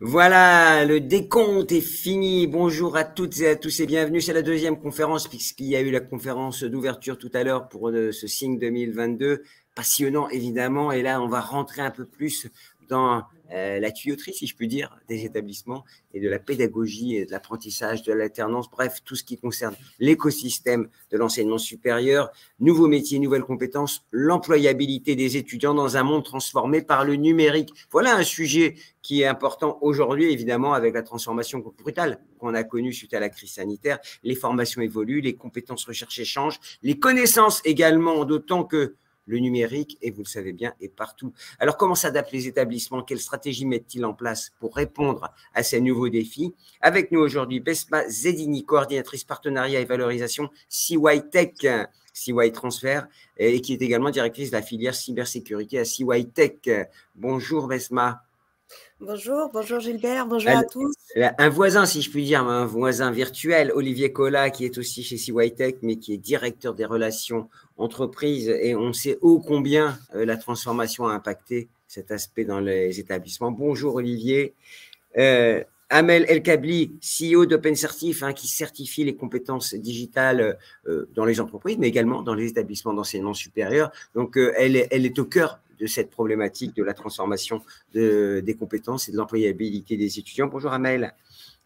Voilà, le décompte est fini. Bonjour à toutes et à tous et bienvenue. C'est la deuxième conférence puisqu'il y a eu la conférence d'ouverture tout à l'heure pour euh, ce signe 2022. Passionnant évidemment. Et là, on va rentrer un peu plus dans euh, la tuyauterie, si je puis dire, des établissements et de la pédagogie et de l'apprentissage, de l'alternance, bref, tout ce qui concerne l'écosystème de l'enseignement supérieur, nouveaux métiers, nouvelles compétences, l'employabilité des étudiants dans un monde transformé par le numérique. Voilà un sujet qui est important aujourd'hui, évidemment, avec la transformation brutale qu'on a connue suite à la crise sanitaire. Les formations évoluent, les compétences recherchées changent, les connaissances également, d'autant que le numérique, et vous le savez bien, est partout. Alors, comment s'adaptent les établissements? Quelles stratégies mettent-ils en place pour répondre à ces nouveaux défis? Avec nous aujourd'hui, Besma Zedini, coordinatrice partenariat et valorisation CY Tech, CY Transfer, et qui est également directrice de la filière cybersécurité à CY Tech. Bonjour Besma. Bonjour, bonjour Gilbert, bonjour à tous. Un voisin, si je puis dire, un voisin virtuel, Olivier Collat, qui est aussi chez CYTech, mais qui est directeur des relations entreprises. Et on sait ô combien euh, la transformation a impacté cet aspect dans les établissements. Bonjour Olivier. Euh, Amel Elkabli, CEO d'OpenCertif, hein, qui certifie les compétences digitales euh, dans les entreprises, mais également dans les établissements d'enseignement supérieur. Donc, elle, elle est au cœur de cette problématique de la transformation de, des compétences et de l'employabilité des étudiants. Bonjour Amel.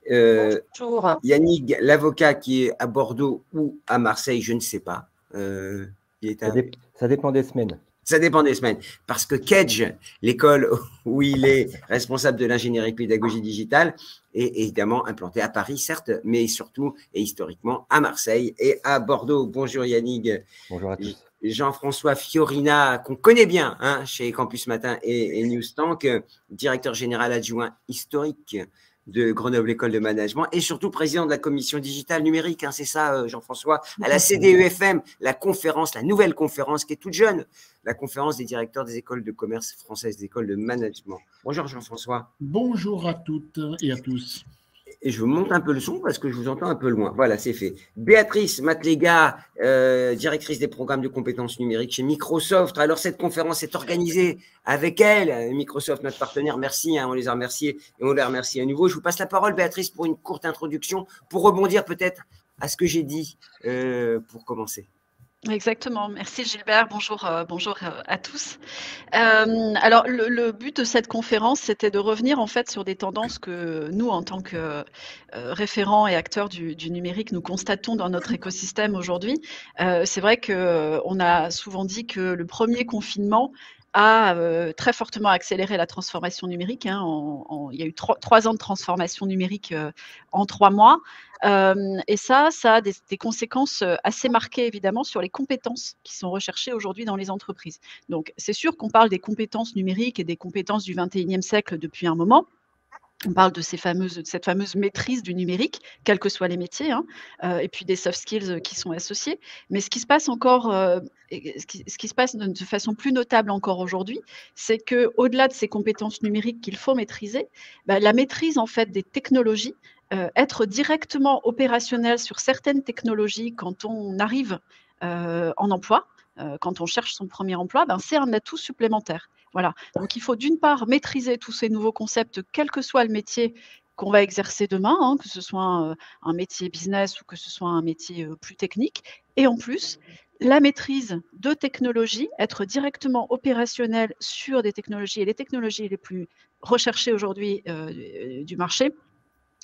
Bonjour. Yannick, l'avocat qui est à Bordeaux ou à Marseille, je ne sais pas. Euh, ça, dépend des semaines. Ça dépend des semaines. Parce que Kedge, l'école où il est responsable de l'ingénierie pédagogie digitale, est évidemment implanté à Paris, certes, mais surtout et historiquement à Marseille et à Bordeaux. Bonjour Yannick. Bonjour à tous. Jean-François Fiorina, qu'on connaît bien hein, chez Campus Matin et, News Tank, directeur général adjoint historique de Grenoble École de Management et surtout président de la commission digitale numérique. Hein, c'est ça, euh, Jean-François, à la CDEFM, la conférence, la nouvelle conférence qui est toute jeune, la conférence des directeurs des écoles de commerce françaises, des écoles de management. Bonjour Jean-François. Bonjour à toutes et à tous et je monte un peu le son parce que je vous entends un peu loin. Voilà, c'est fait. Béatrice Matlega, euh, directrice des programmes de compétences numériques chez Microsoft. Alors, cette conférence est organisée avec elle, Microsoft, notre partenaire. Merci, hein, on les a remerciés et on les remercie à nouveau. Je vous passe la parole, Béatrice, pour une courte introduction, pour rebondir peut-être à ce que j'ai dit euh, pour commencer. Exactement. Merci Gilbert. Bonjour, euh, bonjour euh, à tous. Euh, alors, le, but de cette conférence, c'était de revenir en fait sur des tendances que nous, en tant que référents et acteurs du, du, numérique, nous constatons dans notre écosystème aujourd'hui. C'est vrai que on a souvent dit que le premier confinement a très fortement accéléré la transformation numérique. Hein, il y a eu trois, ans de transformation numérique en trois mois. et ça, ça a des, des, conséquences assez marquées, évidemment, sur les compétences qui sont recherchées aujourd'hui dans les entreprises. Donc, c'est sûr qu'on parle des compétences numériques et des compétences du 21e siècle depuis un moment on parle de, cette fameuse maîtrise du numérique, quels que soient les métiers, hein, euh, et puis des soft skills euh, qui sont associés. Mais ce qui se passe encore, euh, ce, qui, se passe de, façon plus notable encore aujourd'hui, c'est que au-delà de ces compétences numériques qu'il faut maîtriser, bah, la maîtrise en fait des technologies, être directement opérationnel sur certaines technologies quand on arrive en emploi, quand on cherche son premier emploi, ben, c'est un atout supplémentaire. Voilà. Donc il faut d'une part maîtriser tous ces nouveaux concepts, quel que soit le métier qu'on va exercer demain, hein, que ce soit un, métier business ou que ce soit un métier plus technique. Et en plus, la maîtrise de technologies, être directement opérationnel sur des technologies et les technologies les plus recherchées aujourd'hui du marché,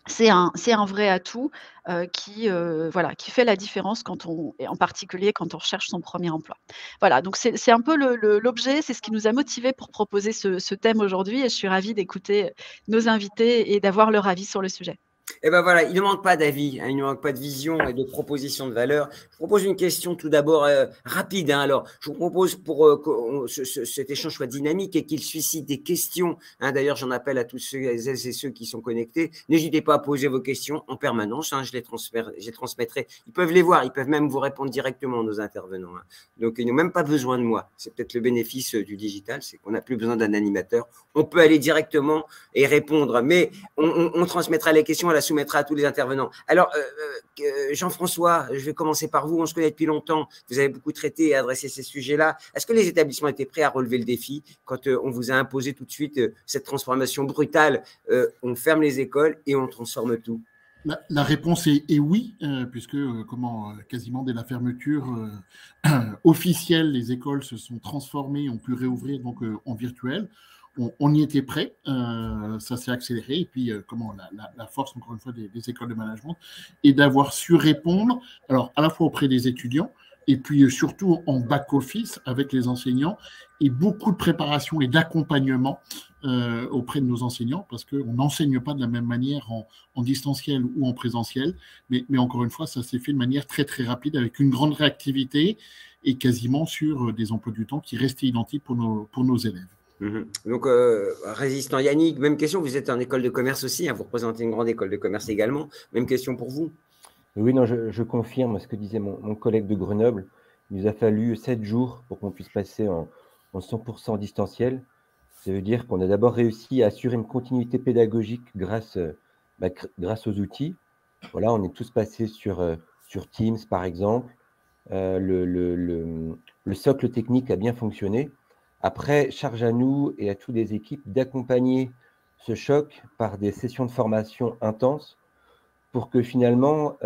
c'est un, vrai atout euh, qui, euh, voilà, qui fait la différence quand on, en particulier quand on recherche son premier emploi. Voilà, donc c'est un peu l'objet, c'est ce qui nous a motivé pour proposer ce, ce thème aujourd'hui et je suis ravie d'écouter nos invités et d'avoir leur avis sur le sujet. Et eh ben voilà, il ne manque pas d'avis, hein, il ne manque pas de vision et de proposition de valeur. Je propose une question tout d'abord euh, rapide. Hein. alors, je vous propose pour euh, que cet échange soit dynamique et qu'il suscite des questions. Hein. D'ailleurs, j'en appelle à tous ceux et ceux qui sont connectés. N'hésitez pas à poser vos questions en permanence. je, les je les transmettrai. Ils peuvent les voir, ils peuvent même vous répondre directement, nos intervenants. Donc, ils n'ont même pas besoin de moi. C'est peut-être le bénéfice euh, du digital, c'est qu'on n'a plus besoin d'un animateur. On peut aller directement et répondre, mais on, on transmettra les questions à la soumettra à tous les intervenants. Alors, Jean-François, je vais commencer par vous. On se connaît depuis longtemps. Vous avez beaucoup traité et adressé ces sujets-là. Est-ce que les établissements étaient prêts à relever le défi quand on vous a imposé tout de suite cette transformation brutale On ferme les écoles et on transforme tout? La, réponse est, oui, euh, puisque euh, comment, euh, quasiment dès la fermeture officielle, les écoles se sont transformées, ont pu réouvrir donc en virtuel. On, y était prêt, ça s'est accéléré, et puis comment la, force encore une fois des, écoles de management est d'avoir su répondre, alors à la fois auprès des étudiants, et puis surtout en back-office avec les enseignants, et beaucoup de préparation et d'accompagnement euh, auprès de nos enseignants parce qu'on n'enseigne pas de la même manière en, distanciel ou en présentiel. Mais, encore une fois, ça s'est fait de manière très très rapide avec une grande réactivité et quasiment sur des emplois du temps qui restaient identiques pour pour nos élèves. Mhm. Donc, euh, résistant Yannick, même question, vous êtes en école de commerce aussi, hein, vous représentez une grande école de commerce également. Même question pour vous. Oui, non, je, confirme ce que disait mon, collègue de Grenoble. Il nous a fallu sept jours pour qu'on puisse passer en, en 100% distanciel. Ça veut dire qu'on a d'abord réussi à assurer une continuité pédagogique grâce, euh, bah, grâce aux outils. Voilà, on est tous passés sur, euh, Teams, par exemple. Le, le, le, socle technique a bien fonctionné. Après, charge à nous et à toutes les équipes d'accompagner ce choc par des sessions de formation intenses pour que finalement,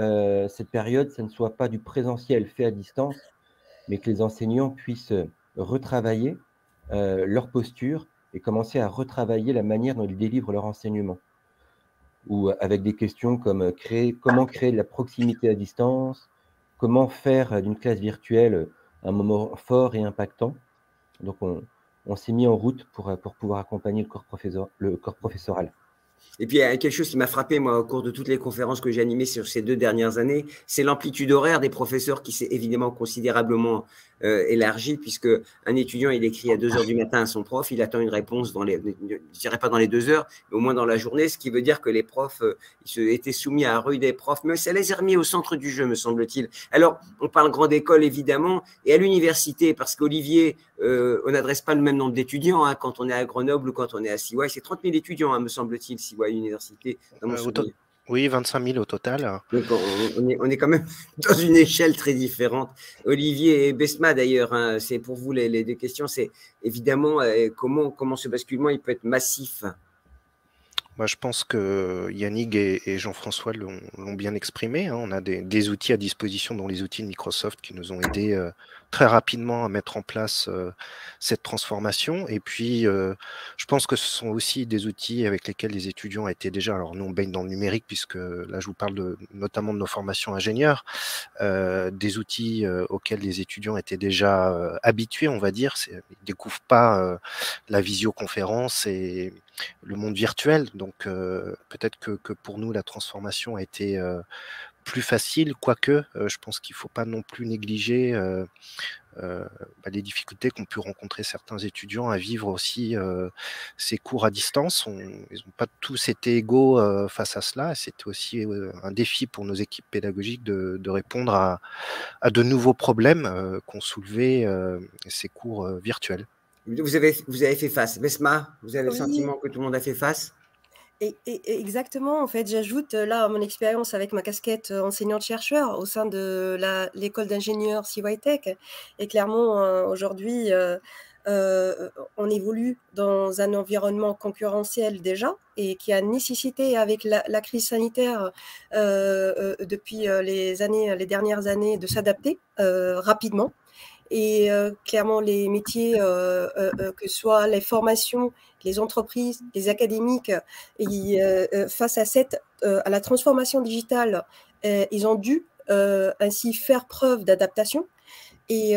cette période, ça ne soit pas du présentiel fait à distance, mais que les enseignants puissent retravailler leur posture et commencer à retravailler la manière dont ils délivrent leur enseignement. Ou avec des questions comme créer, comment créer de la proximité à distance, comment faire d'une classe virtuelle un moment fort et impactant. Donc on, s'est mis en route pour, pour pouvoir accompagner le corps professoral. Et puis, il y a quelque chose qui m'a frappé, moi, au cours de toutes les conférences que j'ai animées sur ces deux dernières années, c'est l'amplitude horaire des professeurs qui s'est évidemment considérablement euh, élargie, puisque un étudiant, il écrit à 2 heures du matin à son prof, il attend une réponse dans les, je dirais pas dans les deux heures, mais au moins dans la journée, ce qui veut dire que les profs euh, étaient soumis à un des profs, mais ça les a remis au centre du jeu, me semble-t-il. Alors, on parle grande école, évidemment, et à l'université, parce qu'Olivier, euh, on n'adresse pas le même nombre d'étudiants hein, quand on est à Grenoble ou quand on est à Siwai. C'est 30 000 étudiants, hein, me semble-t-il, Siwai Université. Dans mon oui, 25 000 au total. on, est, quand même dans une échelle très différente. Olivier et Besma, d'ailleurs, hein, c'est pour vous les, deux questions. C'est évidemment euh, comment, comment ce basculement il peut être massif? Moi, je pense que Yannick et, Jean-François l'ont bien exprimé. Hein. On a des, outils à disposition, dont les outils de Microsoft, qui nous ont aidés euh, très rapidement à mettre en place euh, cette transformation. Et puis, euh, je pense que ce sont aussi des outils avec lesquels les étudiants étaient déjà, alors nous on baigne dans le numérique, puisque là je vous parle de, notamment de nos formations ingénieurs, euh, des outils auxquels les étudiants étaient déjà habitués, on va dire. Ils ne découvrent pas la visioconférence et le monde virtuel. Donc peut-être que, que, pour nous, la transformation a été plus facile, quoique euh, je pense qu'il ne faut pas non plus négliger euh, euh, bah, les difficultés qu'ont pu rencontrer certains étudiants à vivre aussi ces cours à distance. ils n'ont pas tous été égaux face à cela. C'était aussi un défi pour nos équipes pédagogiques de, répondre à, de nouveaux problèmes qu'ont soulevés ces cours virtuels. Vous avez, vous avez fait face. Besma, vous avez le sentiment que tout le monde a fait face? Et, exactement, en fait, j'ajoute euh, là mon expérience avec ma casquette euh, enseignante-chercheur au sein de l'école d'ingénieurs CYTech. Et clairement, euh, aujourd'hui, on évolue dans un environnement concurrentiel déjà et qui a nécessité, avec la, crise sanitaire depuis les, années, les dernières années, de s'adapter rapidement. Et clairement, les métiers, que ce soit les formations les entreprises, les académiques, et, euh, euh, face à, cette, euh, à la transformation digitale, ils ont dû ainsi faire preuve d'adaptation. Et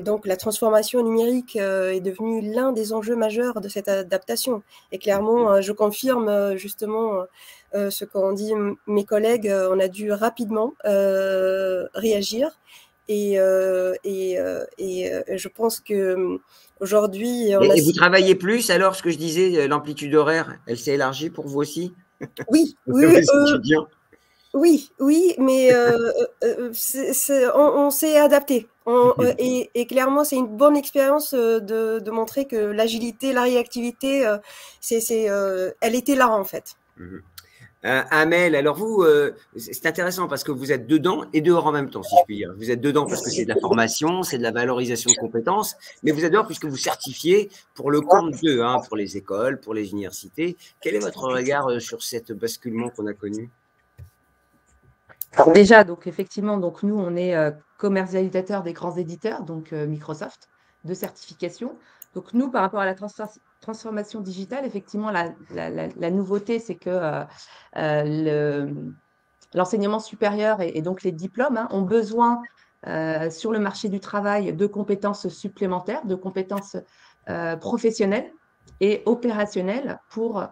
donc la transformation numérique est devenue l'un des enjeux majeurs de cette adaptation. Et clairement, je confirme justement ce qu'ont dit mes collègues, on a dû rapidement réagir. Et, et, et je pense que Aujourd'hui. Et, vous travaillez plus alors, ce que je disais, euh, l'amplitude horaire, elle s'est élargie pour vous aussi? Oui, oui. Euh, oui, oui, mais euh, on, s'est adapté. et, clairement, c'est une bonne expérience de, montrer que l'agilité, la réactivité, c'est, elle était là en fait. Mhm. Euh, Amel, alors vous, euh, c'est intéressant parce que vous êtes dedans et dehors en même temps, si je puis dire. Vous êtes dedans parce que c'est de la formation, c'est de la valorisation de compétences, mais vous êtes dehors puisque vous certifiez pour le compte d'eux, hein, pour les écoles, pour les universités. Quel est votre regard euh, sur cette basculement qu'on a connu? Alors déjà, donc effectivement, donc nous, on est commercialisateur des grands éditeurs, donc Microsoft, de certification. Donc nous, par rapport à la transformation digitale, effectivement, la, nouveauté, c'est que euh, euh, l'enseignement supérieur et, donc les diplômes hein, ont besoin euh, sur le marché du travail de compétences supplémentaires, de compétences professionnelles et opérationnelles pour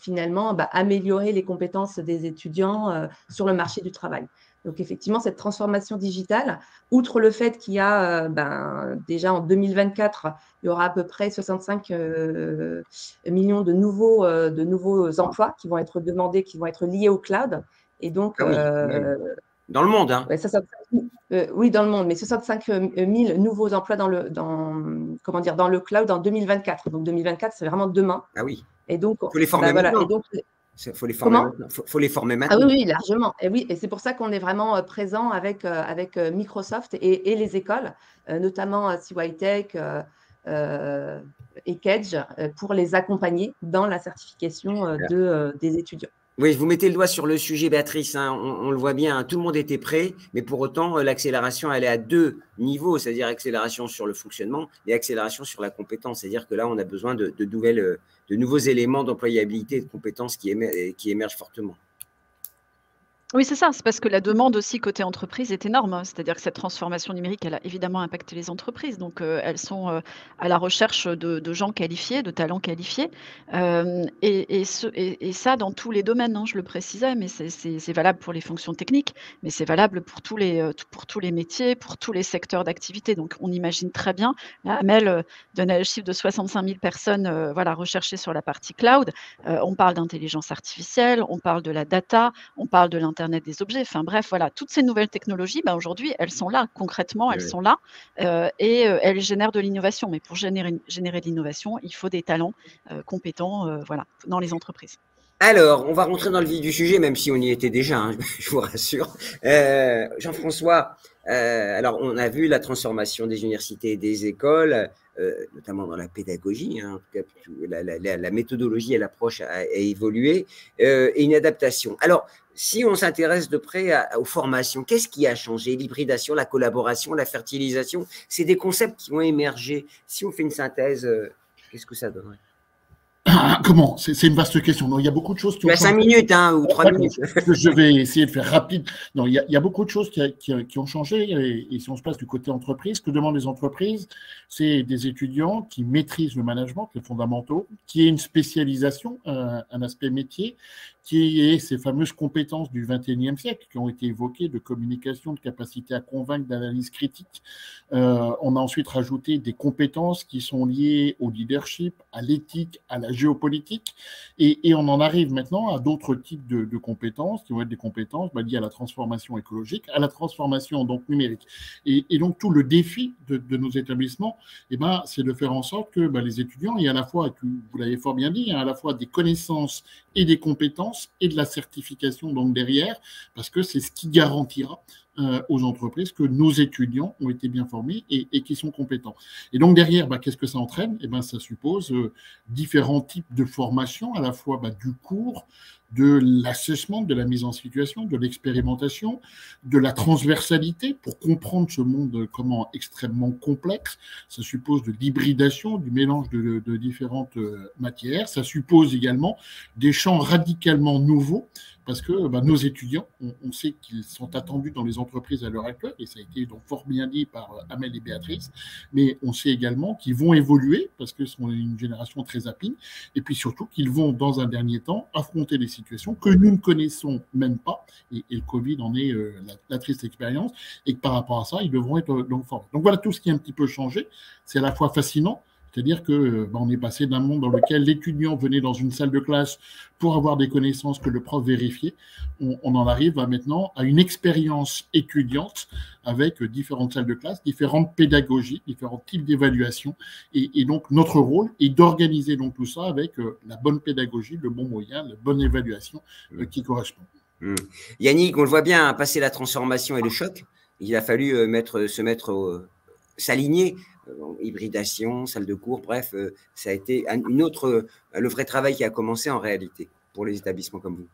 finalement bah, améliorer les compétences des étudiants sur le marché du travail. Donc effectivement, cette transformation digitale, outre le fait qu'il y a euh, ben, déjà en 2024, il y aura à peu près 65 euh, millions de nouveaux, euh, de nouveaux emplois qui vont être demandés, qui vont être liés au cloud. Et donc, ah dans le monde, hein. oui, dans le monde, mais 65 000 nouveaux emplois dans le, dans, comment dire, dans le cloud en 2024. Donc 2024, c'est vraiment demain. Ah oui. Et donc, faut les former ben, voilà. Il faut les former maintenant. Faut, les former maintenant. Ah oui, largement. Et oui, et c'est pour ça qu'on est vraiment euh, présent avec, euh, avec euh, Microsoft et, les écoles, notamment CYTech et Kedge, pour les accompagner dans la certification de, des étudiants. Oui, vous mettez le doigt sur le sujet, Béatrice. Hein. on, le voit bien, hein. tout le monde était prêt, mais pour autant, l'accélération, elle est à deux niveaux, c'est-à-dire accélération sur le fonctionnement et accélération sur la compétence. C'est-à-dire que là, on a besoin de, nouvelles de nouveaux éléments d'employabilité et de compétences qui émergent fortement. Oui, c'est ça. C'est parce que la demande aussi côté entreprise est énorme. Hein. C'est-à-dire que cette transformation numérique, elle a évidemment impacté les entreprises. Donc, euh, elles sont euh, à la recherche de, gens qualifiés, de talents qualifiés. Euh, et, ça, dans tous les domaines, hein, je le précisais, mais c'est valable pour les fonctions techniques, mais c'est valable pour tous, les, pour tous les métiers, pour tous les secteurs d'activité. Donc, on imagine très bien. Là, Amel donnait le chiffre de 65 000 personnes voilà, recherchées sur la partie cloud. on parle d'intelligence artificielle, on parle de la data, on parle de l'intelligence Internet des objets. Enfin bref, voilà, toutes ces nouvelles technologies, ben, aujourd'hui, elles sont là, concrètement, elles sont là euh, et euh, elles génèrent de l'innovation. Mais pour générer, générer de l'innovation, il faut des talents euh, compétents voilà, dans les entreprises. Alors, on va rentrer dans le vif du sujet, même si on y était déjà, hein, je vous rassure. Jean-François, alors on a vu la transformation des universités et des écoles. Euh, notamment dans la pédagogie, hein, en tout cas, la, méthodologie et l'approche a, évolué, euh, et une adaptation. Alors, si on s'intéresse de près aux formations, qu'est-ce qui a changé? L'hybridation, la collaboration, la fertilisation, c'est des concepts qui ont émergé. Si on fait une synthèse, euh, qu'est-ce que ça donnerait? Comment? C'est une vaste question. Non, il y a beaucoup de choses qui ont. Y a cinq minutes hein, ou trois minutes. Je vais essayer de faire rapide. Non, il y a, beaucoup de choses qui, ont changé. Et, si on se passe du côté entreprise, ce que demandent les entreprises C'est des étudiants qui maîtrisent le management, les fondamentaux, qui aient une spécialisation, un aspect métier, qui est ces fameuses compétences du 21e siècle qui ont été évoquées de communication, de capacité à convaincre, d'analyse critique. Euh, on a ensuite rajouté des compétences qui sont liées au leadership, à l'éthique, à la géopolitique. Et, on en arrive maintenant à d'autres types de, compétences qui vont être des compétences bah, liées à la transformation écologique, à la transformation donc numérique. Et, donc tout le défi de, nos établissements, eh ben, c'est de faire en sorte que bah, les étudiants aient à la fois, vous l'avez fort bien dit, hein, à la fois des connaissances et des compétences et de la certification donc derrière, parce que c'est ce qui garantira euh, aux entreprises que nos étudiants ont été bien formés et, qui sont compétents. Et donc derrière, bah, qu'est-ce que ça entraîne? Eh ben, ça suppose euh, différents types de formations, à la fois bah, du cours, de l'assessment, de la mise en situation, de l'expérimentation, de la transversalité pour comprendre ce monde comment extrêmement complexe. Ça suppose de l'hybridation, du mélange de, différentes euh, matières. Ça suppose également des champs radicalement nouveaux parce que bah, nos étudiants, on, sait qu'ils sont attendus dans les entreprises à l'heure actuelle, et ça a été donc fort bien dit par euh, Amel et Béatrice, mais on sait également qu'ils vont évoluer parce que sont une génération très rapide, et puis surtout qu'ils vont dans un dernier temps affronter des situation que nous ne connaissons même pas, et, le Covid en est euh, la, triste expérience, et que par rapport à ça, ils devront être euh, donc formés. Donc voilà tout ce qui est un petit peu changé. C'est à la fois fascinant, C'est-à-dire que bah, on est passé d'un monde dans lequel l'étudiant venait dans une salle de classe pour avoir des connaissances que le prof vérifiait. On, en arrive à maintenant à une expérience étudiante avec différentes salles de classe, différentes pédagogies, différents types d'évaluation. Et, donc notre rôle est d'organiser donc tout ça avec la bonne pédagogie, le bon moyen, la bonne évaluation qui correspond. Hmm. Yannick, on le voit bien, passer la transformation et le choc, il a fallu euh, mettre, se mettre, s'aligner, euh, hybridation, salle de cours, bref, euh, ça a été une autre, le vrai travail qui a commencé en réalité pour les établissements comme vous.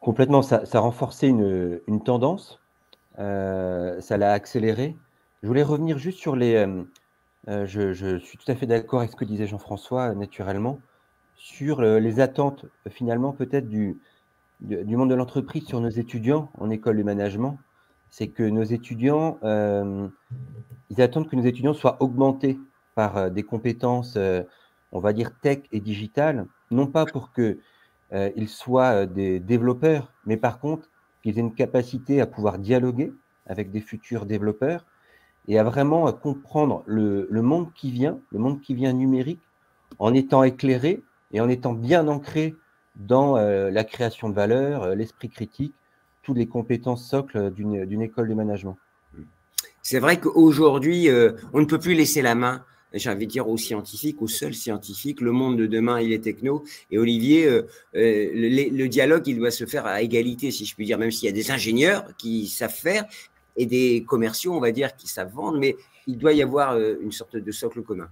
Complètement, ça, a renforcé une, tendance, ça l'a accéléré. Je voulais revenir juste sur les. je, suis tout à fait d'accord avec ce que disait Jean-François, naturellement, sur les attentes, finalement, peut-être du, du monde de l'entreprise sur nos étudiants en école de management, c'est que nos étudiants, euh, attendent que nos étudiants soient augmentés par euh, des compétences, euh, on va dire tech et digitales, non pas pour qu'ils soient des développeurs, mais par contre qu'ils aient une capacité à pouvoir dialoguer avec des futurs développeurs et à vraiment comprendre le, monde qui vient, le monde qui vient numérique, en étant éclairé et en étant bien ancré dans la création de valeur, l'esprit critique, toutes les compétences socles d'une école de management. C'est vrai qu'aujourd'hui, euh, on ne peut plus laisser la main, j'ai envie de dire, aux scientifiques, aux seuls scientifiques. Le monde de demain, il est techno. Et Olivier, le, dialogue, il doit se faire à égalité, si je puis dire, même s'il y a des ingénieurs qui savent faire et des commerciaux, on va dire, qui savent vendre, mais il doit y avoir une sorte de socle commun.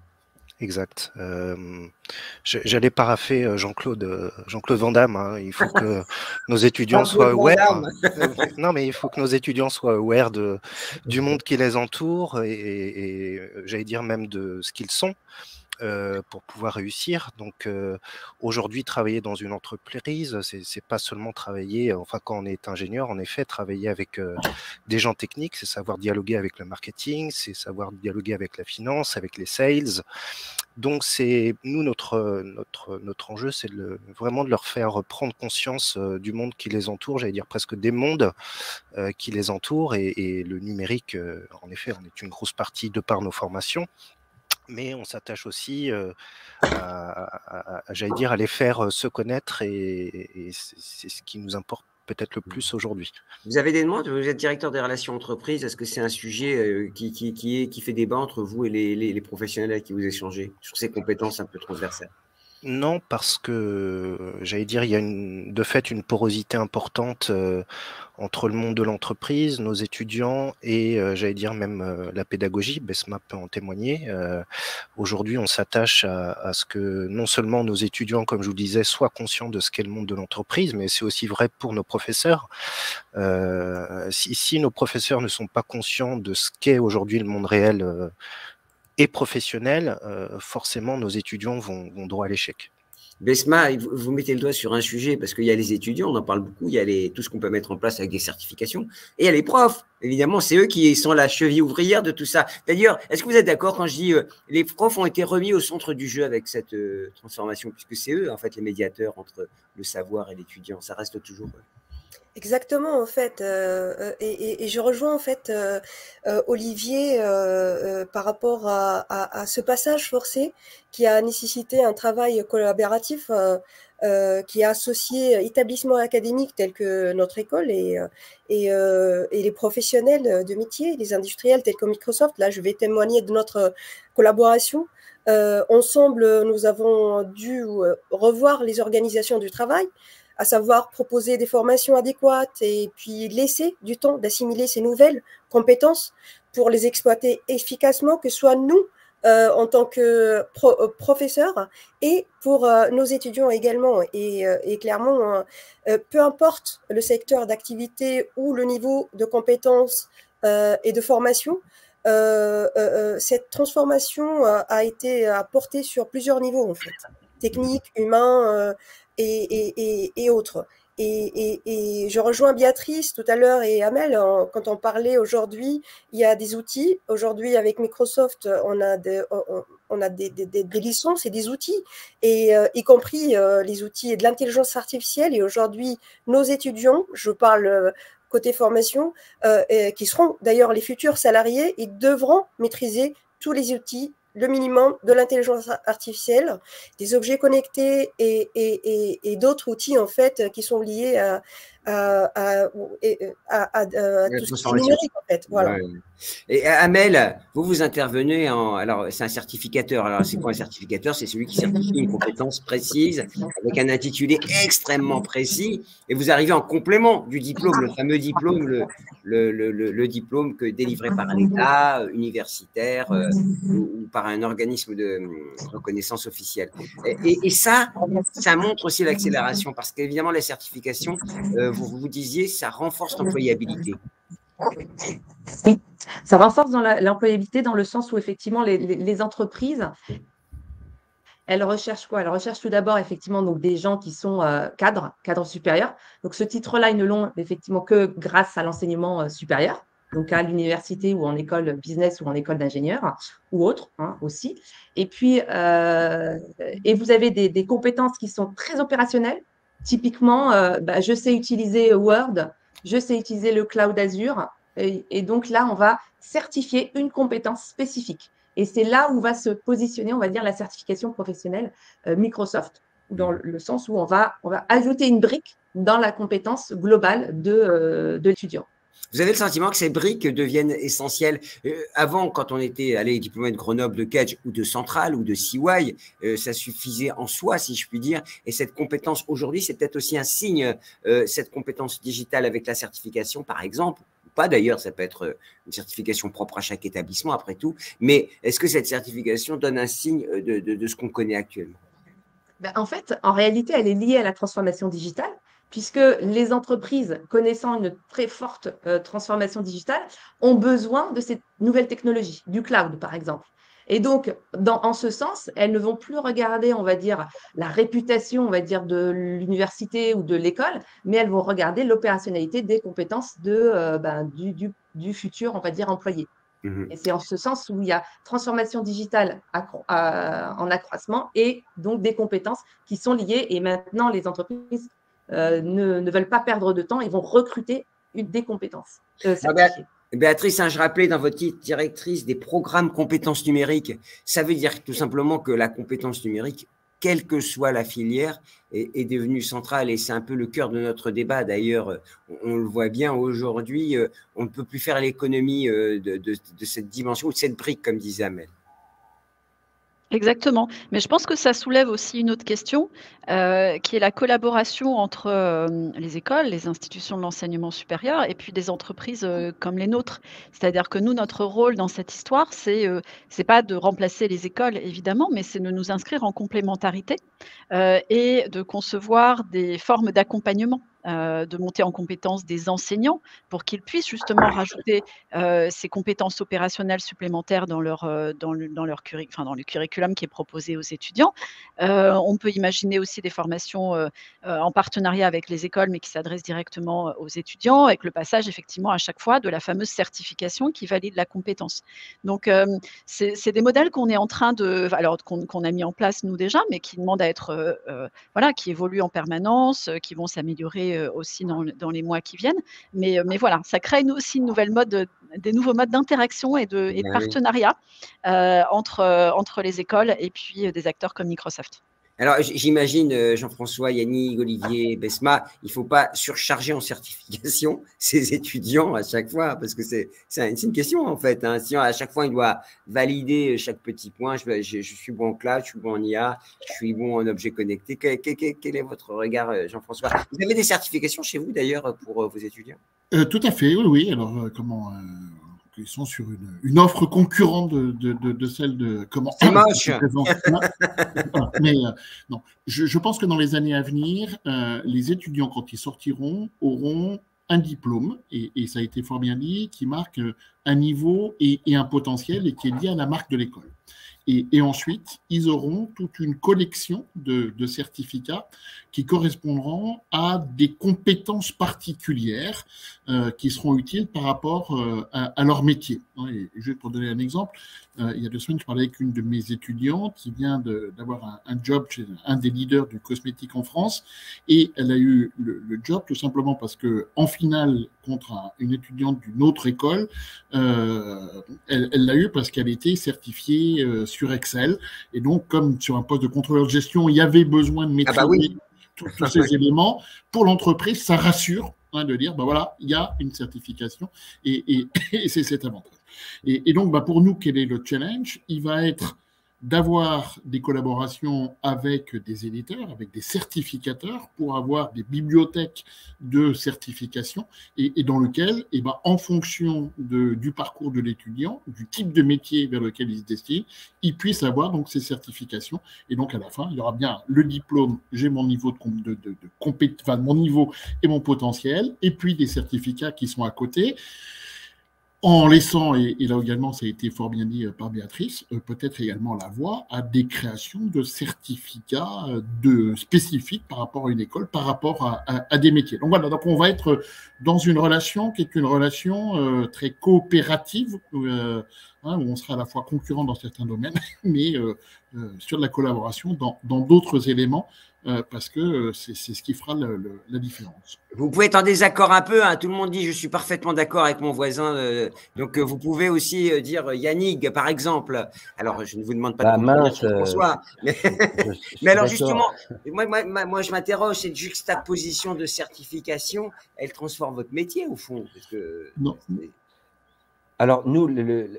Exact. Euh, J'allais paraffer euh, Jean-Claude euh, Jean-Claude Van Hein. Il faut que nos étudiants soient aware. non, mais il faut que nos étudiants soient aware de, du monde qui les entoure et, et j'allais dire même de ce qu'ils sont. Euh, pour pouvoir réussir. Donc euh, aujourd'hui, travailler dans une entreprise, c'est pas seulement travailler, enfin quand on est ingénieur, en effet, travailler avec euh, des gens techniques, c'est savoir dialoguer avec le marketing, c'est savoir dialoguer avec la finance, avec les sales. Donc c'est nous notre notre notre enjeu, c'est vraiment de leur faire prendre conscience du monde qui les entoure, j'allais dire presque des mondes qui les entourent et, et le numérique, en effet, on est une grosse partie de par nos formations mais on s'attache aussi à, j'allais dire, à les faire se connaître et, c'est ce qui nous importe peut-être le mmh. plus aujourd'hui. Vous avez des demandes? Vous êtes directeur des relations entreprises. Est-ce que c'est un sujet qui, qui, est, qui fait débat entre vous et les, les, les professionnels avec qui vous échangez sur ces compétences un peu transversales? Non, parce que j'allais dire, il y a une, de fait une porosité importante euh, entre le monde de l'entreprise, nos étudiants et euh, j'allais dire même euh, la pédagogie. Besma peut en témoigner. Aujourd'hui, on s'attache à, ce que non seulement nos étudiants, comme je vous disais, soient conscients de ce qu'est le monde de l'entreprise, mais c'est aussi vrai pour nos professeurs. Si, nos professeurs ne sont pas conscients de ce qu'est aujourd'hui le monde réel et professionnels, euh, forcément, nos étudiants vont, droit à l'échec. Besma, vous mettez le doigt sur un sujet parce qu'il y a les étudiants, on en parle beaucoup, il y a les, tout ce qu'on peut mettre en place avec des certifications, et il y a les profs. Évidemment, c'est eux qui sont la cheville ouvrière de tout ça. D'ailleurs, est-ce que vous êtes d'accord quand je dis euh, les profs ont été remis au centre du jeu avec cette euh, transformation, puisque c'est eux, en fait, les médiateurs entre le savoir et l'étudiant. Ça reste toujours Exactement, en fait. Euh, euh, et, je rejoins en fait euh, Olivier par rapport à, ce passage forcé qui a nécessité un travail collaboratif qui a associé établissements académiques tels que notre école et, et, les professionnels de métier, les industriels tels que Microsoft. Là, je vais témoigner de notre collaboration. ensemble, nous avons dû revoir les organisations du travail à savoir proposer des formations adéquates et puis laisser du temps d'assimiler ces nouvelles compétences pour les exploiter efficacement, que ce soit nous euh, en tant que euh, professeurs et pour euh, nos étudiants également. Et, et clairement, peu importe le secteur d'activité ou le niveau de compétences et de formation, cette transformation a été apportée sur plusieurs niveaux en fait, technique, humain, et, autres. Et, je rejoins Béatrice tout à l'heure et Amel quand on parlait aujourd'hui, il y a des outils. Aujourd'hui, avec Microsoft, on a des, on, a des, licences et des outils, et euh, y compris euh, les outils de l'intelligence artificielle. Et aujourd'hui, nos étudiants, je parle euh, côté formation, qui seront d'ailleurs les futurs salariés, ils devront maîtriser tous les outils le minimum de l'intelligence artificielle, des objets connectés et, d'autres outils en fait qui sont liés à, à, à, à, tout ce qui est numérique en fait. Voilà. Et Amel, vous vous intervenez en alors c'est un certificateur. Alors c'est quoi un certificateur? C'est celui qui certifie une compétence précise avec un intitulé extrêmement précis et vous arrivez en complément du diplôme, le fameux diplôme, le, le, le, le diplôme que délivré par l'État, universitaire euh, ou, par un organisme de euh, reconnaissance officielle. Et, et, ça, ça montre aussi l'accélération parce qu'évidemment, les certifications, euh, vous, vous disiez, ça renforce l'employabilité. Oui, ça renforce l'employabilité dans le sens où effectivement les, entreprises, elles recherchent quoi? Elles recherchent tout d'abord effectivement donc des gens qui sont cadres, cadres supérieurs. Donc ce titre-là, ils ne l'ont effectivement que grâce à l'enseignement supérieur donc à l'université ou en école business ou en école d'ingénieur ou autre hein, aussi. Et puis, euh, et vous avez des, compétences qui sont très opérationnelles. Typiquement, euh, bah, je sais utiliser Word, je sais utiliser le cloud Azure. Et, donc là, on va certifier une compétence spécifique. Et c'est là où va se positionner, on va dire, la certification professionnelle euh, Microsoft, dans le sens où on va, on va ajouter une brique dans la compétence globale de, de l'étudiant. Vous avez le sentiment que ces briques deviennent essentielles. Euh, avant, quand on était allé diplômé de Grenoble, de Cage ou de Centrale ou de CY, euh, ça suffisait en soi, si je puis dire. Et cette compétence aujourd'hui, c'est peut-être aussi un signe, euh, cette compétence digitale avec la certification, par exemple. Pas d'ailleurs, ça peut être une certification propre à chaque établissement, après tout. Mais est-ce que cette certification donne un signe de, ce qu'on connaît actuellement? Ben, En fait, en réalité, elle est liée à la transformation digitale puisque les entreprises connaissant une très forte euh, transformation digitale ont besoin de cette nouvelle technologie, du cloud par exemple. Et donc, dans, en ce sens, elles ne vont plus regarder, on va dire, la réputation, on va dire, de l'université ou de l'école, mais elles vont regarder l'opérationnalité des compétences de, euh, ben, du, du, du, futur, on va dire, employé. Mmh et c'est en ce sens où il y a transformation digitale en accroissement et donc des compétences qui sont liées. Et maintenant, les entreprises euh, ne, veulent pas perdre de temps, ils vont recruter une, des compétences. Euh, ah Béatrice, hein, je rappelais dans votre titre directrice des programmes compétences numériques. Ça veut dire tout simplement que la compétence numérique, quelle que soit la filière, est, devenue centrale et c'est un peu le cœur de notre débat. D'ailleurs, on, le voit bien aujourd'hui, euh, on ne peut plus faire l'économie de, de, cette dimension ou de cette brique, comme disait Amel. Exactement. Mais je pense que ça soulève aussi une autre question, euh, qui est la collaboration entre euh, les écoles, les institutions de l'enseignement supérieur et puis des entreprises euh, comme les nôtres. C'est-à-dire que nous, notre rôle dans cette histoire, c'est c'est pas de remplacer les écoles, évidemment, mais c'est de nous inscrire en complémentarité et de concevoir des formes d'accompagnement euh, de monter en compétence des enseignants pour qu'ils puissent justement rajouter euh, ces compétences opérationnelles supplémentaires dans leur, euh, dans le, dans leur enfin, dans le curriculum qui est proposé aux étudiants. on peut imaginer aussi des formations en partenariat avec les écoles, mais qui s'adressent directement aux étudiants, avec le passage effectivement à chaque fois de la fameuse certification qui valide la compétence. Donc, c'est des modèles qu'on est en train de, alors qu'on a mis en place nous déjà, mais qui demandent à être, voilà, qui évoluent en permanence, qui vont s'améliorer euh, aussi dans, les mois qui viennent. Mais, euh, mais voilà, ça crée aussi une nouvelle mode, des nouveaux modes d'interaction et de, et de bah partenariat euh, entre, entre les écoles et puis des acteurs comme Microsoft. Alors, j'imagine, euh, Jean-François, Yannick, Olivier, Besma, il ne faut pas surcharger en certification ces étudiants à chaque fois, parce que c'est une question en fait. Hein. À chaque fois, il doit valider chaque petit point, je, suis bon en cloud, je suis bon en IA, je suis bon en objet connecté. Quel, est votre regard, euh, Jean-François? Vous avez des certifications chez vous d'ailleurs pour euh, vos étudiants? Tout à fait, oui, oui. Alors, comment ils sont sur une, offre concurrente de, celle de comment. C'est moche. Mais euh, non, je, pense que dans les années à venir, euh, les étudiants, quand ils sortiront, auront un diplôme, et, ça a été fort bien dit, qui marque un niveau et, un potentiel et qui est lié à la marque de l'école. Et, ensuite, ils auront toute une collection de, certificats qui correspondront à des compétences particulières qui seront utiles par rapport à, leur métier. Et juste pour donner un exemple, il y a deux semaines, je parlais avec une de mes étudiantes qui vient d'avoir un, job chez un des leaders du cosmétique en France, et elle a eu le, job tout simplement parce que en finale contre une étudiante d'une autre école, euh, elle l'a eu parce qu'elle était certifiée euh, sur Excel. Et donc, comme sur un poste de contrôleur de gestion, il y avait besoin de ah bah maîtriser tous, ces éléments, pour l'entreprise, ça rassure hein, de dire, ben voilà, il y a une certification et, c'est cet avantage. Et, donc, bah pour nous, quel est le challenge? Il va être d'avoir des collaborations avec des éditeurs, avec des certificateurs pour avoir des bibliothèques de certification et, dans lequel, et eh ben, en fonction de, du parcours de l'étudiant, du type de métier vers lequel il se destine, il puisse avoir donc ces certifications. Et donc à la fin, il y aura bien le diplôme, j'ai mon niveau de, de, de, mon niveau et mon potentiel, et puis des certificats qui sont à côté en laissant, et, là également ça a été fort bien dit euh, par Béatrice, euh, peut-être également la voie à des créations de certificats euh, de, spécifiques par rapport à une école, par rapport à, des métiers. Donc voilà, donc on va être dans une relation qui est une relation très coopérative, hein, où on sera à la fois concurrent dans certains domaines, mais sur de la collaboration dans d'autres éléments euh, parce que euh, c'est ce qui fera la différence. Vous pouvez être en désaccord un peu, hein. tout le monde dit je suis parfaitement d'accord avec mon voisin, euh, donc vous pouvez aussi dire Yannick par exemple. Alors je ne vous demande pas de bah, François, mais, mais alors justement, moi, moi, moi je m'interroge, cette juxtaposition de certification, elle transforme votre métier au fond parce que, Non. Alors, nous,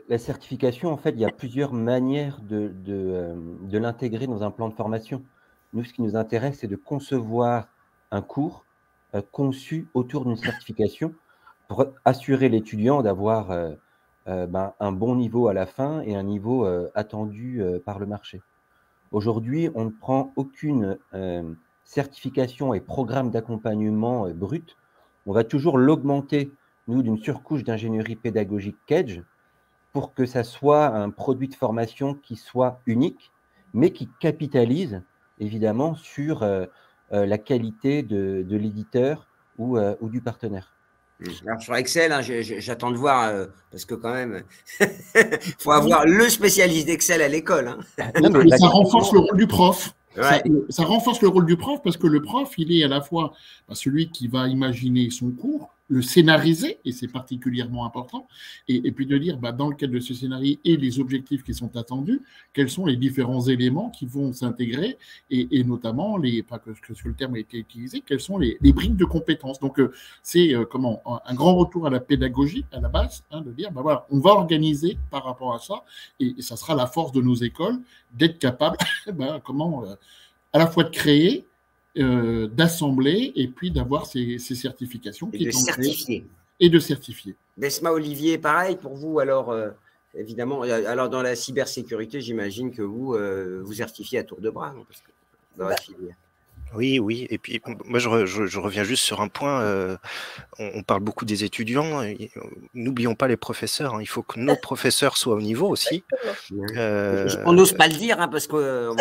la certification, en fait, il y a plusieurs manières de, de, de l'intégrer dans un plan de formation. Nous, ce qui nous intéresse, c'est de concevoir un cours euh, conçu autour d'une certification pour assurer l'étudiant d'avoir euh, euh, ben, un bon niveau à la fin et un niveau attendu par le marché. Aujourd'hui, on ne prend aucune certification et programme d'accompagnement brut. On va toujours l'augmenter, nous, d'une surcouche d'ingénierie pédagogique Kedge pour que ça soit un produit de formation qui soit unique, mais qui capitalise évidemment sur euh, euh, la qualité de, l'éditeur ou, euh, ou, du partenaire. Alors sur Excel, hein, j'attends de voir, parce que quand même, il faut avoir le spécialiste d'Excel à l'école. Hein. Ça renforce le rôle du prof. Ça, renforce le rôle du prof parce que le prof, il est à la fois bah, celui qui va imaginer son cours, le scénariser, et c'est particulièrement important, et, puis de dire, bah, dans le cadre de ce scénario et les objectifs qui sont attendus, quels sont les différents éléments qui vont s'intégrer, et, notamment, les, pas que, le terme a été utilisé, quels sont les, briques de compétences. Donc, euh, c'est euh, comment un, grand retour à la pédagogie, à la base, hein, de dire, bah, voilà, on va organiser par rapport à ça, et, ça sera la force de nos écoles d'être capable, bah, comment, euh, à la fois de créer, euh, d'assembler et puis d'avoir ces, certifications. Et de certifier. Et de certifier. Besma Olivier, pareil pour vous alors euh, Évidemment, alors dans la cybersécurité, j'imagine que vous euh, vous certifiez à tour de bras, parce que dans la bah, filière. Oui, oui. Et puis, moi, je, reviens juste sur un point. Euh, on, parle beaucoup des étudiants. N'oublions pas les professeurs. Hein. Il faut que nos professeurs soient au niveau aussi. Euh, on n'ose pas le dire, hein, parce que. Euh,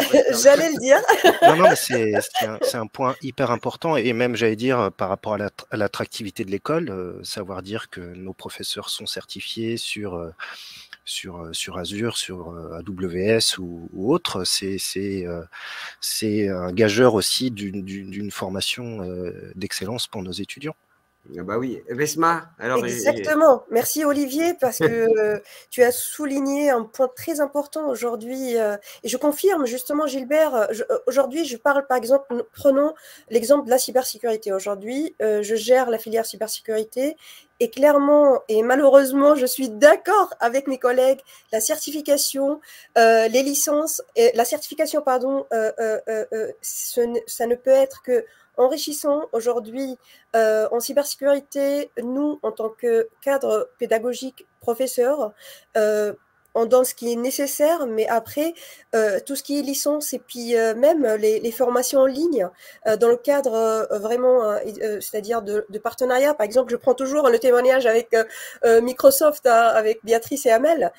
j'allais le dire. non, non, mais c'est un, point hyper important. Et même, j'allais dire, par rapport à l'attractivité de l'école, savoir dire que nos professeurs sont certifiés sur sur, euh, sur Azure, sur euh, AWS ou, ou autre, c'est euh, un gageur aussi d'une formation d'excellence pour nos étudiants. Ah bah oui, Vesma. Alors Exactement. Merci Olivier parce que tu as souligné un point très important aujourd'hui et je confirme justement Gilbert. Aujourd'hui, je parle par exemple, prenons l'exemple de la cybersécurité. Aujourd'hui, je gère la filière cybersécurité et clairement, et malheureusement, je suis d'accord avec mes collègues, la certification, euh, les licences, la certification, pardon, euh, euh, ça ne peut être que enrichissant. Aujourd'hui, en cybersécurité, nous, en tant que cadre pédagogique, professeur, on donne ce qui est nécessaire, mais après, euh, tout ce qui est licence et puis euh, même les, formations en ligne, euh, dans le cadre vraiment, c'est-à-dire de, partenariat. Par exemple, je prends toujours le témoignage avec Microsoft, hein, avec Béatrice et Amel.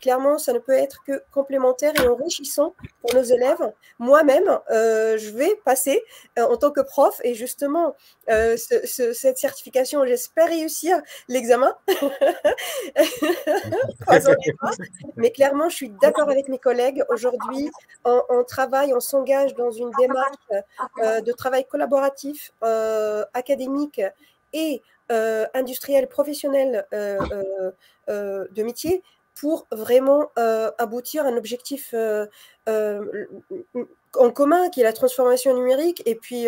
Clairement, ça ne peut être que complémentaire et enrichissant pour nos élèves. Moi-même, je vais passer en tant que prof et justement, cette certification, j'espère réussir l'examen. Mais clairement, je suis d'accord avec mes collègues. Aujourd'hui, on, travaille, on s'engage dans une démarche de travail collaboratif, académique et euh, euh, euh, de métier pour vraiment aboutir à un objectif en commun qui est la transformation numérique et puis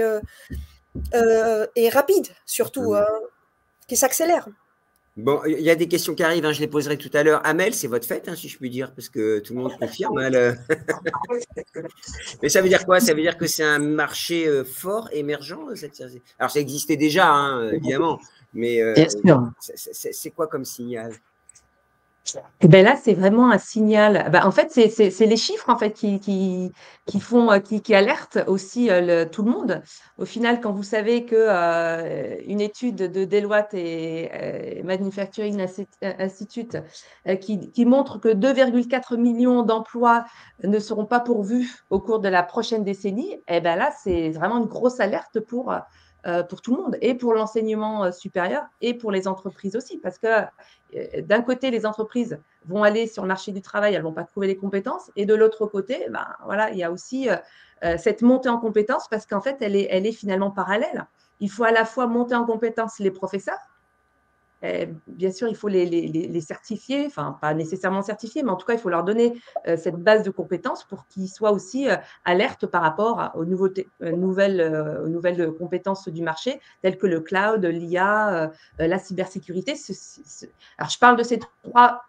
et rapide surtout, hein, qui s'accélère. Bon, il y a des questions qui arrivent, hein, je les poserai tout à l'heure. Amel, c'est votre fête, hein, si je puis dire, parce que tout le monde confirme. Mais ça veut dire quoi? Ça veut dire que c'est un marché fort, émergent cette... Alors, ça existait déjà, évidemment, mais euh, c'est quoi comme signal? Ben là, c'est vraiment un signal. Ben, en fait, c'est les chiffres en fait qui, qui, qui font, euh, qui, qui alertent aussi euh, le, tout le monde. Au final, quand vous savez que euh, une étude de Deloitte et Manufacturing Institute qui, qui, montre que 2,4 millions d'emplois ne seront pas pourvus au cours de la prochaine décennie, et eh ben là, c'est vraiment une grosse alerte pour euh, pour tout le monde, et pour l'enseignement euh, supérieur, et pour les entreprises aussi. Parce que euh, d'un côté, les entreprises vont aller sur le marché du travail, elles ne vont pas trouver les compétences, et de l'autre côté, ben, voilà, il y a aussi cette montée en compétences, parce qu'en fait, elle est, elle est finalement parallèle. Il faut à la fois monter en compétences les professeurs, euh, bien sûr, il faut les, certifier, enfin pas nécessairement certifier, mais en tout cas, il faut leur donner euh, cette base de compétences pour qu'ils soient aussi euh, alertes par rapport aux, nouvelles, nouvelles compétences du marché, telles que le cloud, l'IA, la cybersécurité. Alors, je parle de ces trois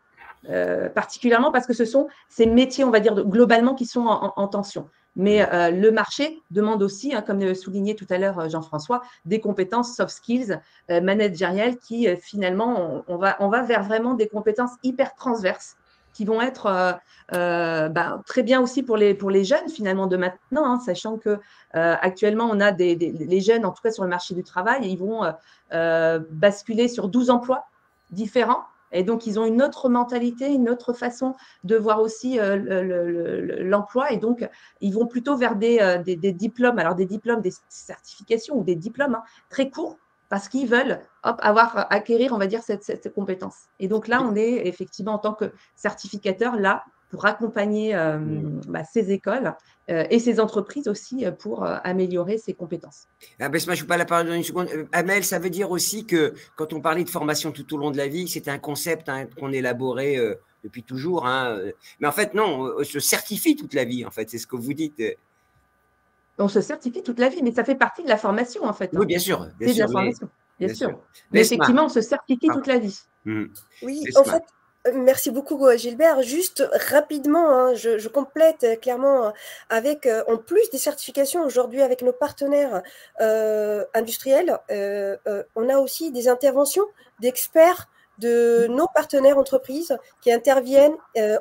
particulièrement parce que ce sont ces métiers, on va dire, globalement, qui sont en tension. Mais euh, le marché demande aussi, hein, comme souligné tout à l'heure euh, Jean-François, des compétences soft skills euh, managériales qui finalement, on, va, on va vers vraiment des compétences hyper transverses qui vont être bah, très bien aussi pour les, pour les jeunes finalement de maintenant, hein, sachant que actuellement on a des, les jeunes, en tout cas sur le marché du travail, ils vont basculer sur 12 emplois différents et donc, ils ont une autre mentalité, une autre façon de voir aussi euh, l'emploi. Et donc, ils vont plutôt vers euh, des, des, diplômes, alors des diplômes, des certifications ou des diplômes hein, très courts, parce qu'ils veulent avoir, acquérir, on va dire, cette, cette, compétence. Et donc là, on est effectivement en tant que certificateur là pour accompagner euh, mmh. bah, ces écoles euh, et ces entreprises aussi euh, pour améliorer ces compétences. Ah, ben, je ne vous pas la parole dans une seconde. Amel, ça veut dire aussi que quand on parlait de formation tout au long de la vie, c'était un concept hein, qu'on élaborait depuis toujours. Hein, mais en fait, non, on se certifie toute la vie, en fait, c'est ce que vous dites. On se certifie toute la vie, mais ça fait partie de la formation, en fait. Oui, hein. bien sûr. C'est de la formation, bien, sûr. Mais effectivement, on se certifie toute la vie. Mmh. Oui, en fait, Merci beaucoup Gilbert. Juste rapidement, hein, je, complète euh, clairement euh, avec, euh, en plus des certifications aujourd'hui avec nos partenaires industriels, on a aussi des interventions d'experts de nos partenaires entreprises qui interviennent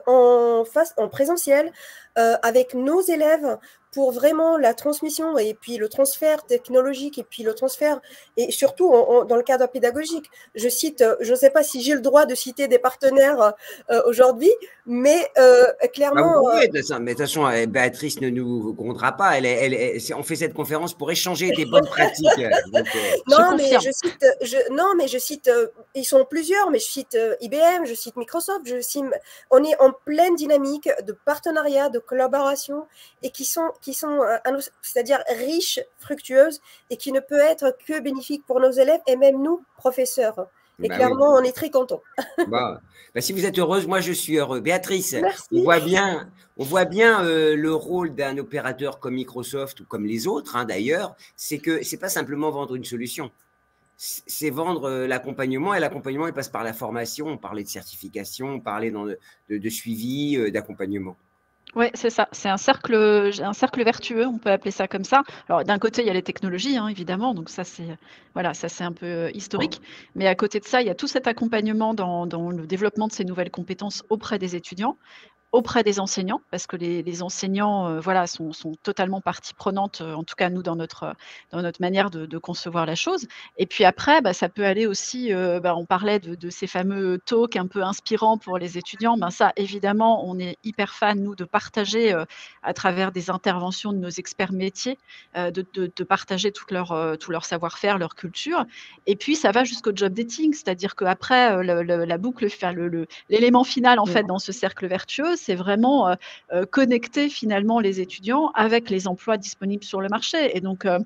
en face, en présentiel, avec nos élèves pour vraiment la transmission et puis le transfert technologique et puis le transfert et surtout dans le cadre pédagogique. Je cite, euh, je ne sais pas si j'ai le droit de citer des partenaires euh, aujourd'hui, mais euh, clairement. Oui, mais de toute façon, Béatrice ne nous grondera pas. Elle, elle, on fait cette conférence pour échanger des bonnes pratiques. non, mais je cite, je, non, mais je cite, ils sont plusieurs, mais je cite IBM, je cite Microsoft, je cite, on est en pleine dynamique de partenariat, de collaboration et qui sont qui sont, euh, c'est-à-dire riches, fructueuses, et qui ne peut être que bénéfique pour nos élèves et même nous, professeurs. Et bah clairement, on est très contents. bah, si vous êtes heureuse, moi je suis heureux. Béatrice, on voit bien, on voit bien euh, le rôle d'un opérateur comme Microsoft ou comme les autres hein, d'ailleurs, c'est que c'est pas simplement vendre une solution, c'est vendre euh, l'accompagnement et l'accompagnement il passe par la formation. On parlait de certification, on parlait de, de, suivi, d'accompagnement. Oui, c'est ça. C'est un cercle, un cercle vertueux, on peut appeler ça comme ça. Alors, d'un côté, il y a les technologies, hein, évidemment, donc ça, c'est voilà, ça c'est un peu euh, historique. Mais à côté de ça, il y a tout cet accompagnement dans, dans le développement de ces nouvelles compétences auprès des étudiants auprès des enseignants, parce que les, enseignants euh, voilà, sont, totalement partie prenante, euh, en tout cas nous, dans notre, dans notre manière de, concevoir la chose. Et puis après, bah, ça peut aller aussi, euh, bah, on parlait de, ces fameux talks un peu inspirants pour les étudiants. Ben ça, évidemment, on est hyper fan, nous, de partager à travers des interventions de nos experts métiers, de, partager tout leur, tout leur savoir-faire, leur culture. Et puis, ça va jusqu'au job dating, c'est-à-dire qu'après, la boucle, l'élément final, en fait, dans ce cercle vertueux, c'est vraiment euh, euh, connecter finalement les étudiants avec les emplois disponibles sur le marché. Et donc, euh,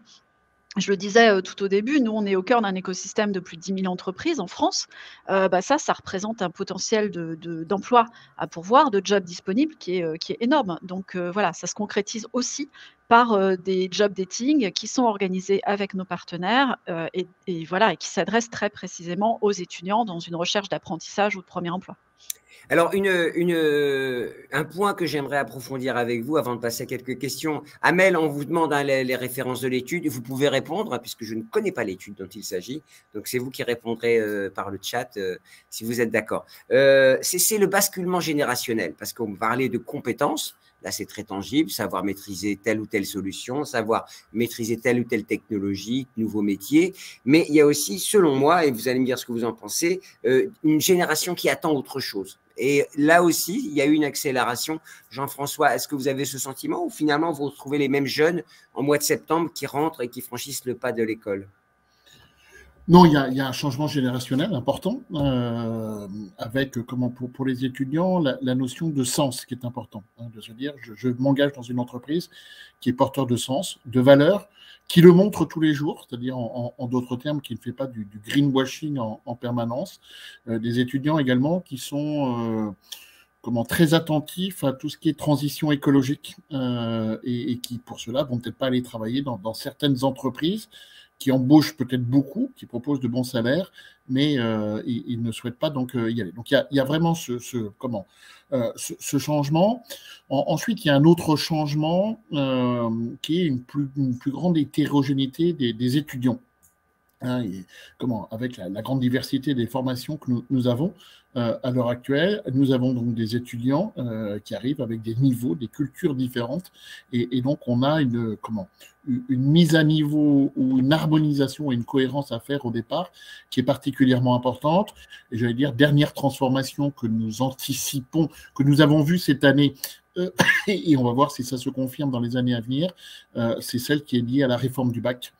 je le disais tout au début, nous, on est au cœur d'un écosystème de plus de 10 000 entreprises en France. bah ça, ça représente un potentiel d'emploi de, à pourvoir, de jobs disponibles qui est, énorme. Donc voilà, ça se concrétise aussi par des job dating qui sont organisés avec nos partenaires voilà, et qui s'adressent très précisément aux étudiants dans une recherche d'apprentissage ou de premier emploi. Alors, un point que j'aimerais approfondir avec vous avant de passer à quelques questions. Amel, on vous demande hein, les, références de l'étude. Vous pouvez répondre, hein, puisque je ne connais pas l'étude dont il s'agit. Donc, c'est vous qui répondrez euh, par le chat, euh, si vous êtes d'accord. Euh, c'est le basculement générationnel, parce qu'on parlait de compétences. Là, c'est très tangible, savoir maîtriser telle ou telle solution, savoir maîtriser telle ou telle technologie, nouveau métier. Mais il y a aussi, selon moi, et vous allez me dire ce que vous en pensez, euh, une génération qui attend autre chose. Et là aussi, il y a eu une accélération. Jean-François, est-ce que vous avez ce sentiment ou finalement vous retrouvez les mêmes jeunes en mois de septembre qui rentrent et qui franchissent le pas de l'école? Non, il y, a, un changement générationnel important euh, avec, comment pour, les étudiants, la, notion de sens qui est important. Hein, de dire, je, m'engage dans une entreprise qui est porteur de sens, de valeur, qui le montre tous les jours, c'est-à-dire en, d'autres termes, qui ne fait pas du, greenwashing en, permanence. Euh, des étudiants également qui sont euh, comment très attentifs à tout ce qui est transition écologique et, qui, pour cela, vont peut-être pas aller travailler dans certaines entreprises qui embauchent peut-être beaucoup, qui proposent de bons salaires, mais euh, ils, ne souhaitent pas donc euh, y aller. Donc il y a, vraiment ce, comment, euh, ce, changement. ensuite, il y a un autre changement qui est une plus, grande hétérogénéité des, étudiants. Hein, comment, avec la, grande diversité des formations que nous avons, à l'heure actuelle. Nous avons donc des étudiants qui arrivent avec des niveaux, des cultures différentes, et, donc on a une comment une mise à niveau ou une harmonisation et une cohérence à faire au départ qui est particulièrement importante. Et j'allais dire dernière transformation que nous anticipons, que nous avons vue cette année. Euh, et on va voir si ça se confirme dans les années à venir. c'est celle qui est liée à la réforme du bac,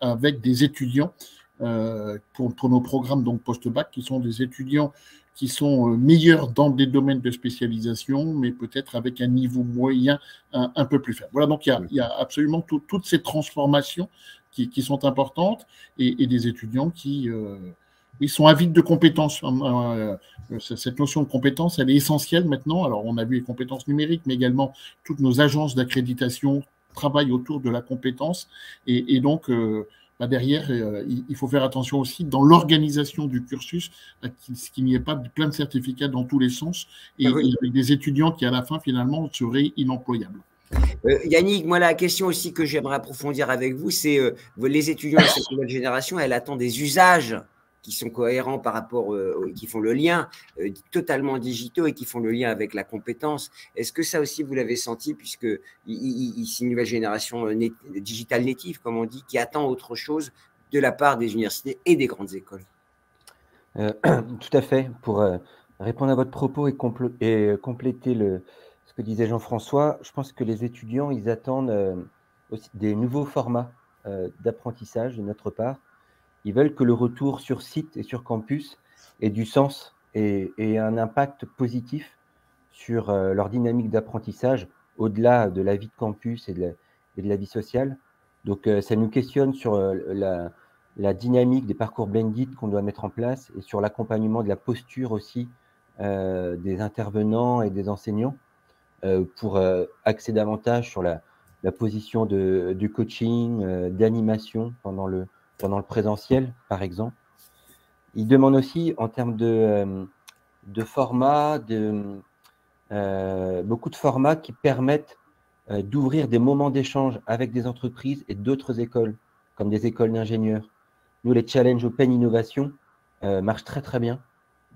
avec des étudiants euh, pour, pour, nos programmes donc post-bac, qui sont des étudiants qui sont euh, meilleurs dans des domaines de spécialisation, mais peut-être avec un niveau moyen un, peu plus faible. Voilà, donc il y a, il y a absolument toutes ces transformations qui, qui sont importantes et, et, des étudiants qui euh, ils sont avides de compétences. cette notion de compétence, elle est essentielle maintenant. Alors, on a vu les compétences numériques, mais également toutes nos agences d'accréditation travaillent autour de la compétence. Et, et donc, bah, derrière, euh, il, faut faire attention aussi dans l'organisation du cursus, à qu'il n'y ait pas plein de certificats dans tous les sens et, ah des étudiants qui, à la fin, finalement, seraient inemployables. Euh, Yannick, moi, la question aussi que j'aimerais approfondir avec vous, c'est euh, les étudiants de cette nouvelle génération, elle attend des usages qui sont cohérents par rapport, euh, qui font le lien, euh, totalement digitaux et qui font le lien avec la compétence. Est-ce que ça aussi, vous l'avez senti, puisque c'est une nouvelle génération euh, digitale native, comme on dit, qui attend autre chose de la part des universités et des grandes écoles? Tout à fait. Pour répondre à votre propos et, et compléter le, ce que disait Jean-François, je pense que les étudiants, ils attendent aussi des nouveaux formats d'apprentissage de notre part ils veulent que le retour sur site et sur campus ait du sens et, un impact positif sur euh, leur dynamique d'apprentissage au-delà de la vie de campus et de la, vie sociale. Donc, euh, ça nous questionne sur euh, la, dynamique des parcours blended qu'on doit mettre en place et sur l'accompagnement de la posture aussi des intervenants et des enseignants pour axer davantage sur la, position du coaching, d'animation pendant le, pendant le présentiel, par exemple. Il demande aussi, en termes de, euh, de format, de, euh, beaucoup de formats qui permettent euh, d'ouvrir des moments d'échange avec des entreprises et d'autres écoles, comme des écoles d'ingénieurs. Nous, les challenges Open Innovation marchent très très bien.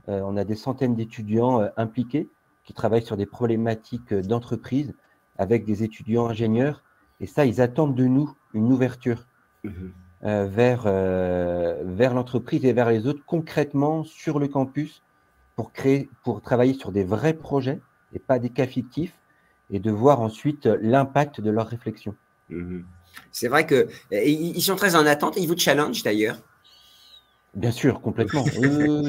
on a des centaines d'étudiants impliqués qui travaillent sur des problématiques d'entreprise avec des étudiants ingénieurs. Et ça, ils attendent de nous une ouverture mhm. Euh, vers, euh, vers l'entreprise et vers les autres concrètement sur le campus pour, créer, pour travailler sur des vrais projets et pas des cas fictifs et de voir ensuite l'impact de leurs réflexions. Mhm. C'est vrai qu'ils sont très en attente ils vous challenge d'ailleurs. Bien sûr, complètement.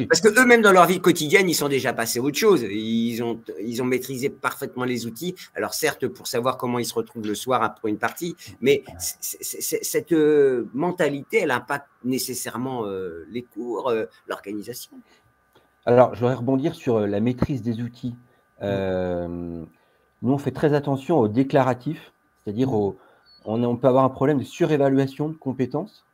Parce que eux-mêmes, dans leur vie quotidienne, ils sont déjà passés à autre chose. Ils ont, ils ont maîtrisé parfaitement les outils. Alors, certes, pour savoir comment ils se retrouvent le soir après une partie, mais cette euh, mentalité, elle impacte nécessairement euh, les cours, euh, l'organisation. Alors, je voudrais rebondir sur la maîtrise des outils. nous, on fait très attention aux déclaratifs, c'est-à-dire on, on peut avoir un problème de surévaluation de compétences.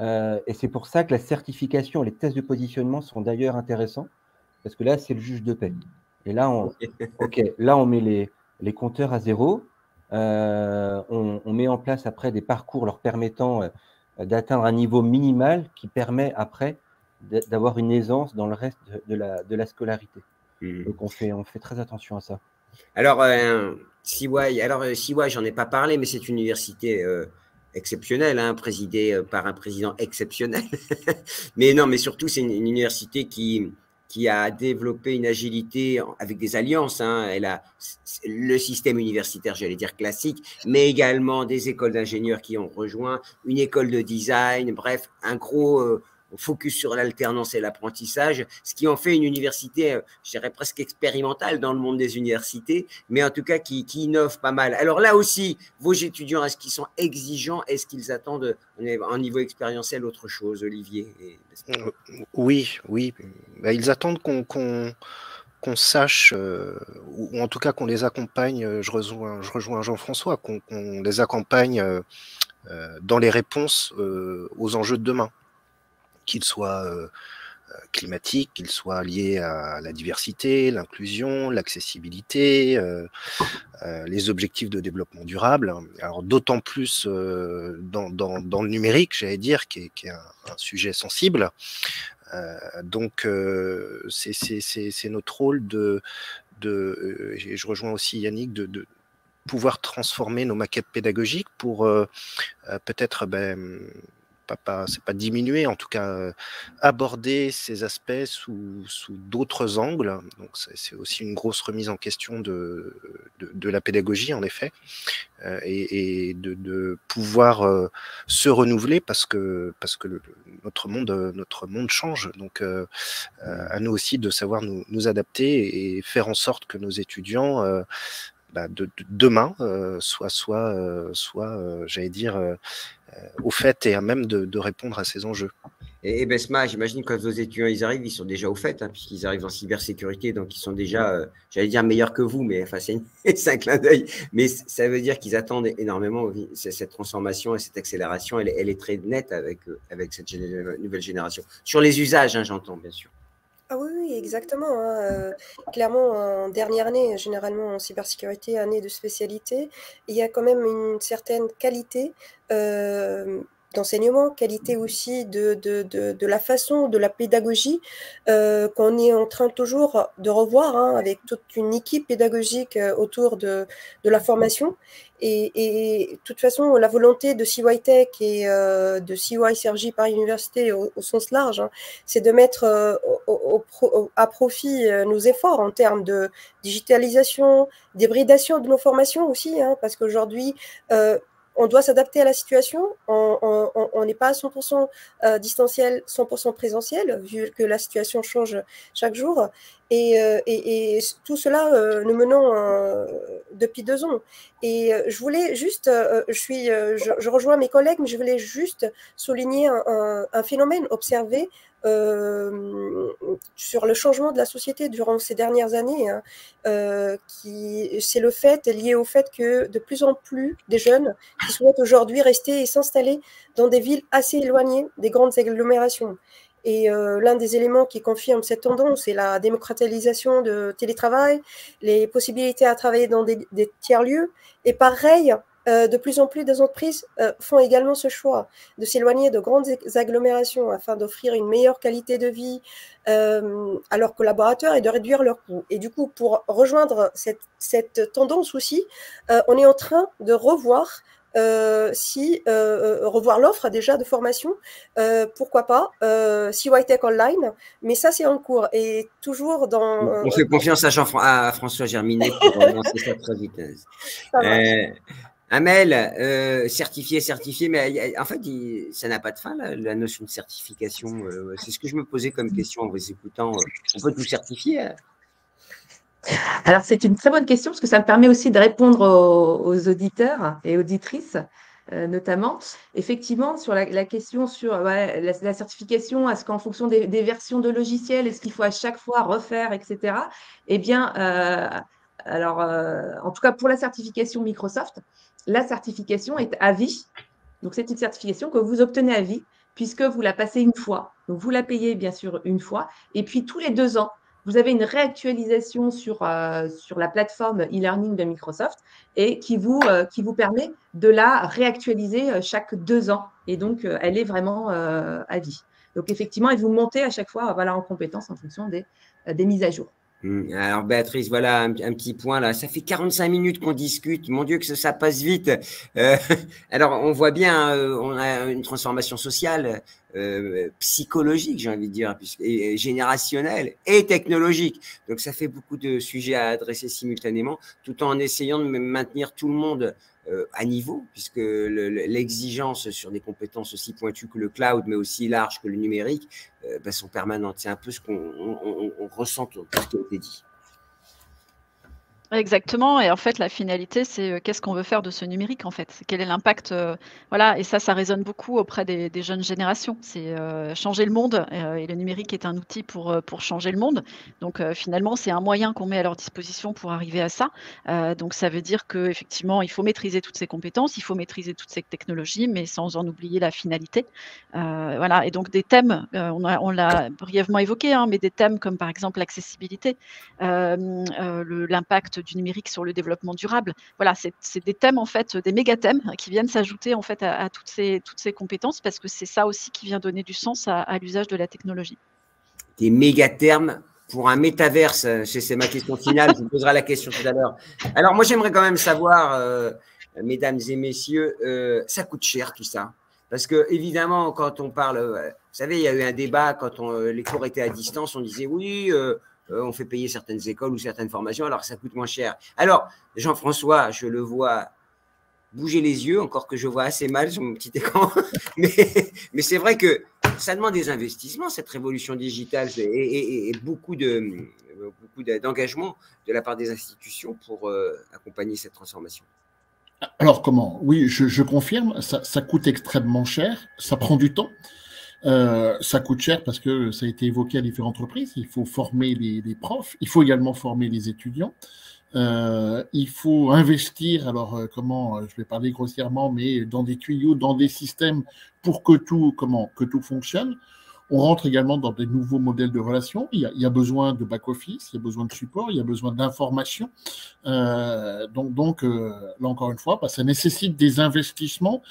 Euh, et c'est pour ça que la certification, les tests de positionnement sont d'ailleurs intéressants, parce que là, c'est le juge de paix. Et là, on, là, on met les, les compteurs à zéro. Euh, on, met en place après des parcours leur permettant euh, d'atteindre un niveau minimal qui permet après d'avoir une aisance dans le reste de, la, de la, scolarité. Mmh. Donc on fait, on fait très attention à ça. Alors, euh, CY, alors j'en ai pas parlé, mais c'est une université exceptionnel, hein, présidé euh, par un président exceptionnel. mais non, mais surtout, c'est une, université qui, qui a développé une agilité avec des alliances. Hein. Elle a le système universitaire, j'allais dire classique, mais également des écoles d'ingénieurs qui ont rejoint, une école de design, bref, un gros, euh, focus sur l'alternance et l'apprentissage, ce qui en fait une université, euh, je dirais presque expérimentale dans le monde des universités, mais en tout cas qui, innove pas mal. Alors là aussi, vos étudiants, est-ce qu'ils sont exigeants? Est-ce qu'ils attendent un niveau expérientiel autre chose, Olivier euh, Oui, oui. Bah, ils attendent qu'on sache, euh, ou en tout cas qu'on les accompagne, je rejoins, je rejoins Jean-François, qu'on les accompagne dans les réponses aux enjeux de demain qu'il soit euh, euh, climatique, qu'il soit lié à la diversité, l'inclusion, l'accessibilité, euh, les objectifs de développement durable. Alors d'autant plus dans, le numérique, j'allais dire, qui est, un, sujet sensible. donc c'est notre rôle de, de et je rejoins aussi Yannick, de, pouvoir transformer nos maquettes pédagogiques pour peut-être ben, pas, c'est pas diminuer, en tout cas euh, aborder ces aspects sous, sous d'autres angles. Donc c'est aussi une grosse remise en question de, de, la pédagogie en effet, euh, et, de, pouvoir euh, se renouveler parce que parce que notre monde notre monde change. Donc à nous aussi de savoir nous, nous, adapter et faire en sorte que nos étudiants bah, de, demain soient soit, soit j'allais dire, euh, au fait et à même de, répondre à ces enjeux. Et, Besma, j'imagine quand vos étudiants ils arrivent, ils sont déjà au fait, hein, puisqu'ils arrivent en cybersécurité, donc ils sont déjà, euh, j'allais dire meilleurs que vous, mais enfin c'est un clin d'œil. Mais ça veut dire qu'ils attendent énormément cette transformation et cette accélération. Elle, est très nette avec, euh, cette nouvelle génération. Sur les usages, hein, j'entends bien sûr. Ah oui, oui, exactement. Hein, euh, clairement, en dernière année, généralement en cybersécurité, année de spécialité, il y a quand même une certaine qualité euh, d'enseignement, qualité aussi de, la façon, de la pédagogie euh, qu'on est en train toujours de revoir hein, avec toute une équipe pédagogique autour de la formation. Et, de toute façon, la volonté de CY Tech et euh, de CY Sergi par Université au, sens large, hein, c'est de mettre euh, à profit euh, nos efforts en termes de digitalisation, d'hybridation de nos formations aussi, hein, parce qu'aujourd'hui, on doit s'adapter à la situation. On n'est pas à 100% euh, distanciel, 100% présentiel, vu que la situation change chaque jour. Et, euh, tout cela, euh, nous menons depuis deux ans. Et je voulais juste, je, suis, je, rejoins mes collègues, mais je voulais juste souligner un phénomène observé euh, sur le changement de la société durant ces dernières années, hein, euh, qui c'est le fait lié au fait que de plus en plus des jeunes qui souhaitent aujourd'hui rester et s'installer dans des villes assez éloignées des grandes agglomérations. Et euh, l'un des éléments qui confirme cette tendance, c'est la démocratisation de télétravail, les possibilités à travailler dans des, des tiers-lieux, et pareil de plus en plus d'entreprises font également ce choix de s'éloigner de grandes agglomérations afin d'offrir une meilleure qualité de vie à leurs collaborateurs et de réduire leurs coûts. Et du coup, pour rejoindre cette tendance aussi, on est en train de revoir euh, si euh, euh, revoir l'offre déjà de formation, pourquoi pas, si White Tech Online, mais ça c'est en cours et toujours dans. On fait confiance à, Jean à François Germinet pour lancer ça très vite. Amel, certifié, certifié, mais en fait, ça n'a pas de fin, la, notion de certification. c'est ce que je me posais comme question en vous écoutant. On peut tout certifier hein alors, c'est une très bonne question parce que ça me permet aussi de répondre aux, auditeurs et auditrices, euh, notamment. Effectivement, sur la, question sur la, certification, est-ce qu'en fonction des, versions de logiciels, est-ce qu'il faut à chaque fois refaire, etc. Eh bien, euh, alors, euh, en tout cas, pour la certification Microsoft, la certification est à vie. Donc, c'est une certification que vous obtenez à vie puisque vous la passez une fois. Donc, vous la payez bien sûr une fois. Et puis, tous les deux ans, vous avez une réactualisation sur, euh, sur la plateforme e-learning de Microsoft et qui vous, euh, qui vous permet de la réactualiser euh, chaque deux ans. Et donc, elle est vraiment à vie. Donc, effectivement, elle vous montez à chaque fois voilà, en compétence en fonction des, des mises à jour. Hum, alors Béatrice, voilà un, petit point là. Ça fait 45 minutes qu'on discute. Mon Dieu que ça, passe vite. Euh, alors on voit bien, euh, on a une transformation sociale, euh, psychologique, j'ai envie de dire, et, générationnelle et technologique. Donc ça fait beaucoup de sujets à adresser simultanément, tout en essayant de maintenir tout le monde à niveau, puisque l'exigence sur des compétences aussi pointues que le cloud, mais aussi larges que le numérique, euh, bah, sont permanentes. C'est un peu ce qu'on ressent tout ce qui a été dit. Exactement. Et en fait, la finalité, c'est euh, qu'est-ce qu'on veut faire de ce numérique, en fait? Quel est l'impact euh, Voilà. Et ça, ça résonne beaucoup auprès des, jeunes générations. C'est euh, changer le monde. et le numérique est un outil pour, pour changer le monde. Donc, finalement, c'est un moyen qu'on met à leur disposition pour arriver à ça. donc, ça veut dire qu'effectivement, il faut maîtriser toutes ces compétences, il faut maîtriser toutes ces technologies, mais sans en oublier la finalité. voilà. Et donc, des thèmes, on l'a brièvement évoqué, hein, mais des thèmes comme par exemple l'accessibilité, l'impact du numérique sur le développement durable. Voilà, c'est des thèmes en fait, des méga thèmes qui viennent s'ajouter en fait à, toutes ces compétences parce que c'est ça aussi qui vient donner du sens à, l'usage de la technologie. Des méga termes pour un métaverse, c'est ma question finale. je vous poserai la question tout à l'heure. Alors moi j'aimerais quand même savoir, euh, mesdames et messieurs, euh, ça coûte cher tout ça. Parce que évidemment, quand on parle, euh, vous savez, il y a eu un débat quand les cours étaient à distance, on disait oui, euh, on fait payer certaines écoles ou certaines formations, alors ça coûte moins cher. Alors, Jean-François, je le vois bouger les yeux, encore que je vois assez mal sur mon petit écran, mais, c'est vrai que ça demande des investissements, cette révolution digitale, et, beaucoup d'engagement de la part des institutions pour euh, accompagner cette transformation. Alors comment? Oui, je, confirme, ça, coûte extrêmement cher, ça prend du temps. Euh, ça coûte cher parce que ça a été évoqué à différentes reprises. Il faut former les, les profs, il faut également former les étudiants. Euh, il faut investir, alors euh, comment, euh, je vais parler grossièrement, mais dans des tuyaux, dans des systèmes pour que tout, comment, que tout fonctionne. On rentre également dans des nouveaux modèles de relations. Il y a, il y a besoin de back-office, il y a besoin de support, il y a besoin d'information. Euh, donc, donc là encore une fois, bah, ça nécessite des investissements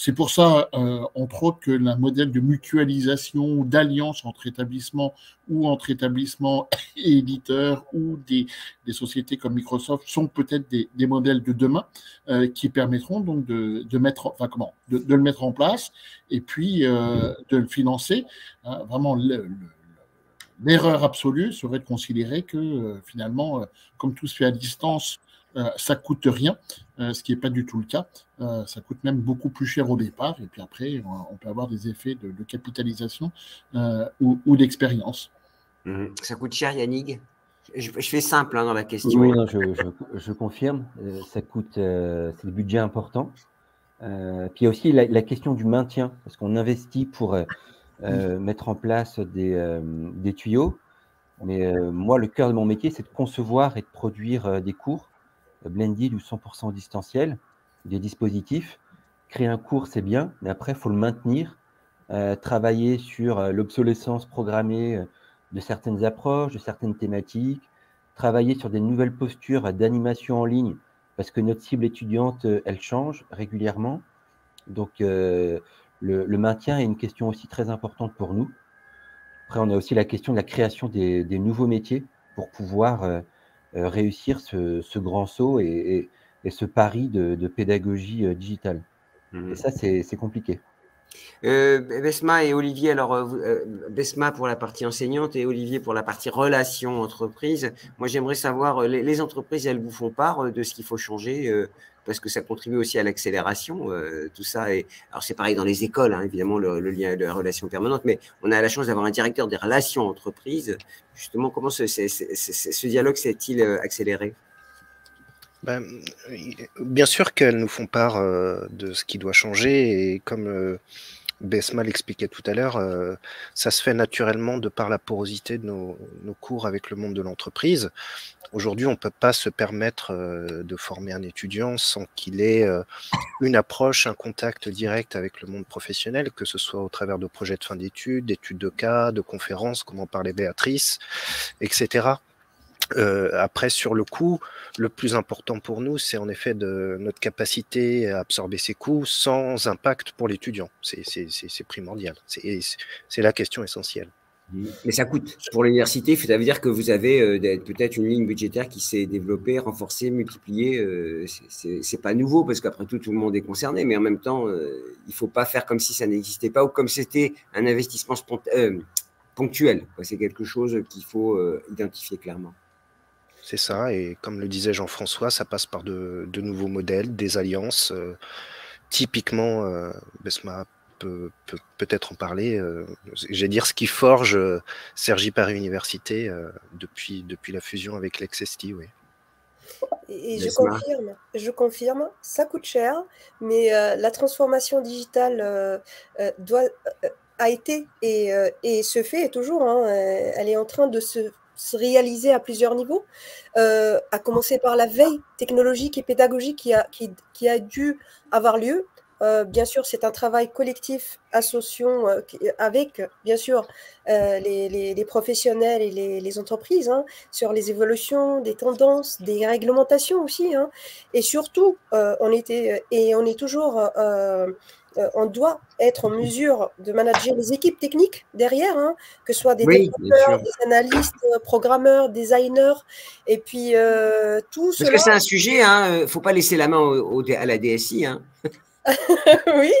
c'est pour ça, euh, entre autres, que le modèle de mutualisation ou d'alliance entre établissements ou entre établissements et éditeurs ou des, sociétés comme Microsoft sont peut-être des, modèles de demain euh, qui permettront donc de, mettre, enfin comment, de, le mettre en place et puis euh, de le financer. Hein, vraiment, l'erreur absolue serait de considérer que finalement, comme tout se fait à distance, euh, ça coûte rien, euh, ce qui n'est pas du tout le cas. Euh, ça coûte même beaucoup plus cher au départ, et puis après, on peut avoir des effets de, capitalisation ou, d'expérience. Mhm. Ça coûte cher, Yannick? Je, fais simple hein, dans la question. Oui, je, confirme. ça coûte, c'est des budgets importants. puis il y a aussi la, question du maintien, parce qu'on investit pour mettre en place des, des tuyaux. Mais moi, le cœur de mon métier, c'est de concevoir et de produire des cours blended ou 100% distanciel, des dispositifs. Créer un cours, c'est bien, mais après, il faut le maintenir, euh, travailler sur euh, l'obsolescence programmée euh, de certaines approches, de certaines thématiques, travailler sur des nouvelles postures d'animation en ligne parce que notre cible étudiante, elle change régulièrement. Donc, le, maintien est une question aussi très importante pour nous. Après, on a aussi la question de la création des, nouveaux métiers pour pouvoir réussir ce, grand saut et, ce pari de, pédagogie digitale. Mmh. Et ça, c'est compliqué. Euh, Besma et Olivier, alors euh, euh, Besma pour la partie enseignante et Olivier pour la partie relation entreprise. Moi, j'aimerais savoir, les, entreprises, elles vous font part de ce qu'il faut changer parce que ça contribue aussi à l'accélération, tout ça. Et, alors, c'est pareil dans les écoles, hein, évidemment, le, lien de la relation permanente, mais on a la chance d'avoir un directeur des relations entreprises. Justement, comment ce, dialogue s'est-il accéléré? Ben, bien sûr qu'elles nous font part euh, de ce qui doit changer et comme euh, Besma l'expliquait tout à l'heure, euh, ça se fait naturellement de par la porosité de nos, cours avec le monde de l'entreprise. Aujourd'hui, on ne peut pas se permettre de former un étudiant sans qu'il ait une approche, un contact direct avec le monde professionnel, que ce soit au travers de projets de fin d'études, d'études de cas, de conférences, comme en parlait Béatrice, etc. Euh, après, sur le coût, le plus important pour nous, c'est en effet de notre capacité à absorber ces coûts sans impact pour l'étudiant. C'est primordial. C'est la question essentielle. Mais ça coûte. Pour l'université, ça veut dire que vous avez euh, peut-être une ligne budgétaire qui s'est développée, renforcée, multipliée. Euh, c'est pas nouveau parce qu'après tout, tout le monde est concerné. Mais en même temps, euh, il faut pas faire comme si ça n'existait pas ou comme c'était un investissement ponctuel. C'est quelque chose qu'il faut identifier clairement. C'est ça, et comme le disait Jean-François, ça passe par de, nouveaux modèles, des alliances. Euh, typiquement, euh, Besma peut peut-être en parler. Euh, J'ai dire ce qui forge Sergi Paris Université depuis, depuis la fusion avec l'Exesti, oui. Et je confirme, je confirme, ça coûte cher, mais la transformation digitale doit, a été et, et, se fait et toujours. Hein, elle est en train de se se réaliser à plusieurs niveaux, euh, à commencer par la veille technologique et pédagogique qui a, qui, a dû avoir lieu. Euh, bien sûr, c'est un travail collectif, associant euh, avec, bien sûr, les, les, professionnels et les, les entreprises hein, sur les évolutions des tendances, des réglementations aussi. Hein. et surtout, on était et on est toujours euh, on doit être en mesure de manager les équipes techniques derrière, hein, que ce soit des développeurs, des analystes, euh, programmeurs, designers, et puis euh, tout Parce que c'est un sujet, il hein, ne faut pas laisser la main à la DSI. Hein. oui,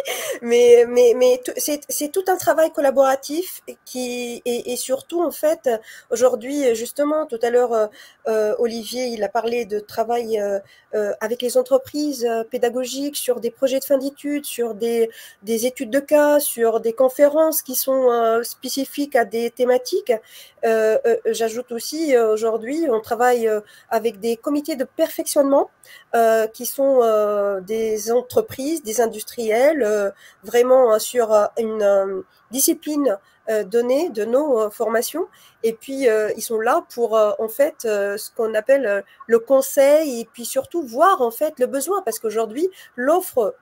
mais, mais, mais c'est tout un travail collaboratif qui, et, et surtout, en fait, aujourd'hui, justement, tout à l'heure, euh, euh, Olivier, il a parlé de travail euh, avec les entreprises pédagogiques sur des projets de fin d'études, sur des, des études de cas, sur des conférences qui sont spécifiques à des thématiques. J'ajoute aussi, aujourd'hui, on travaille avec des comités de perfectionnement qui sont des entreprises, des industriels, euh, vraiment euh, sur euh, une discipline donnée de nos formations. Et puis, ils sont là pour, en fait, ce qu'on appelle le conseil et puis surtout voir, en fait, le besoin. Parce qu'aujourd'hui, l'offre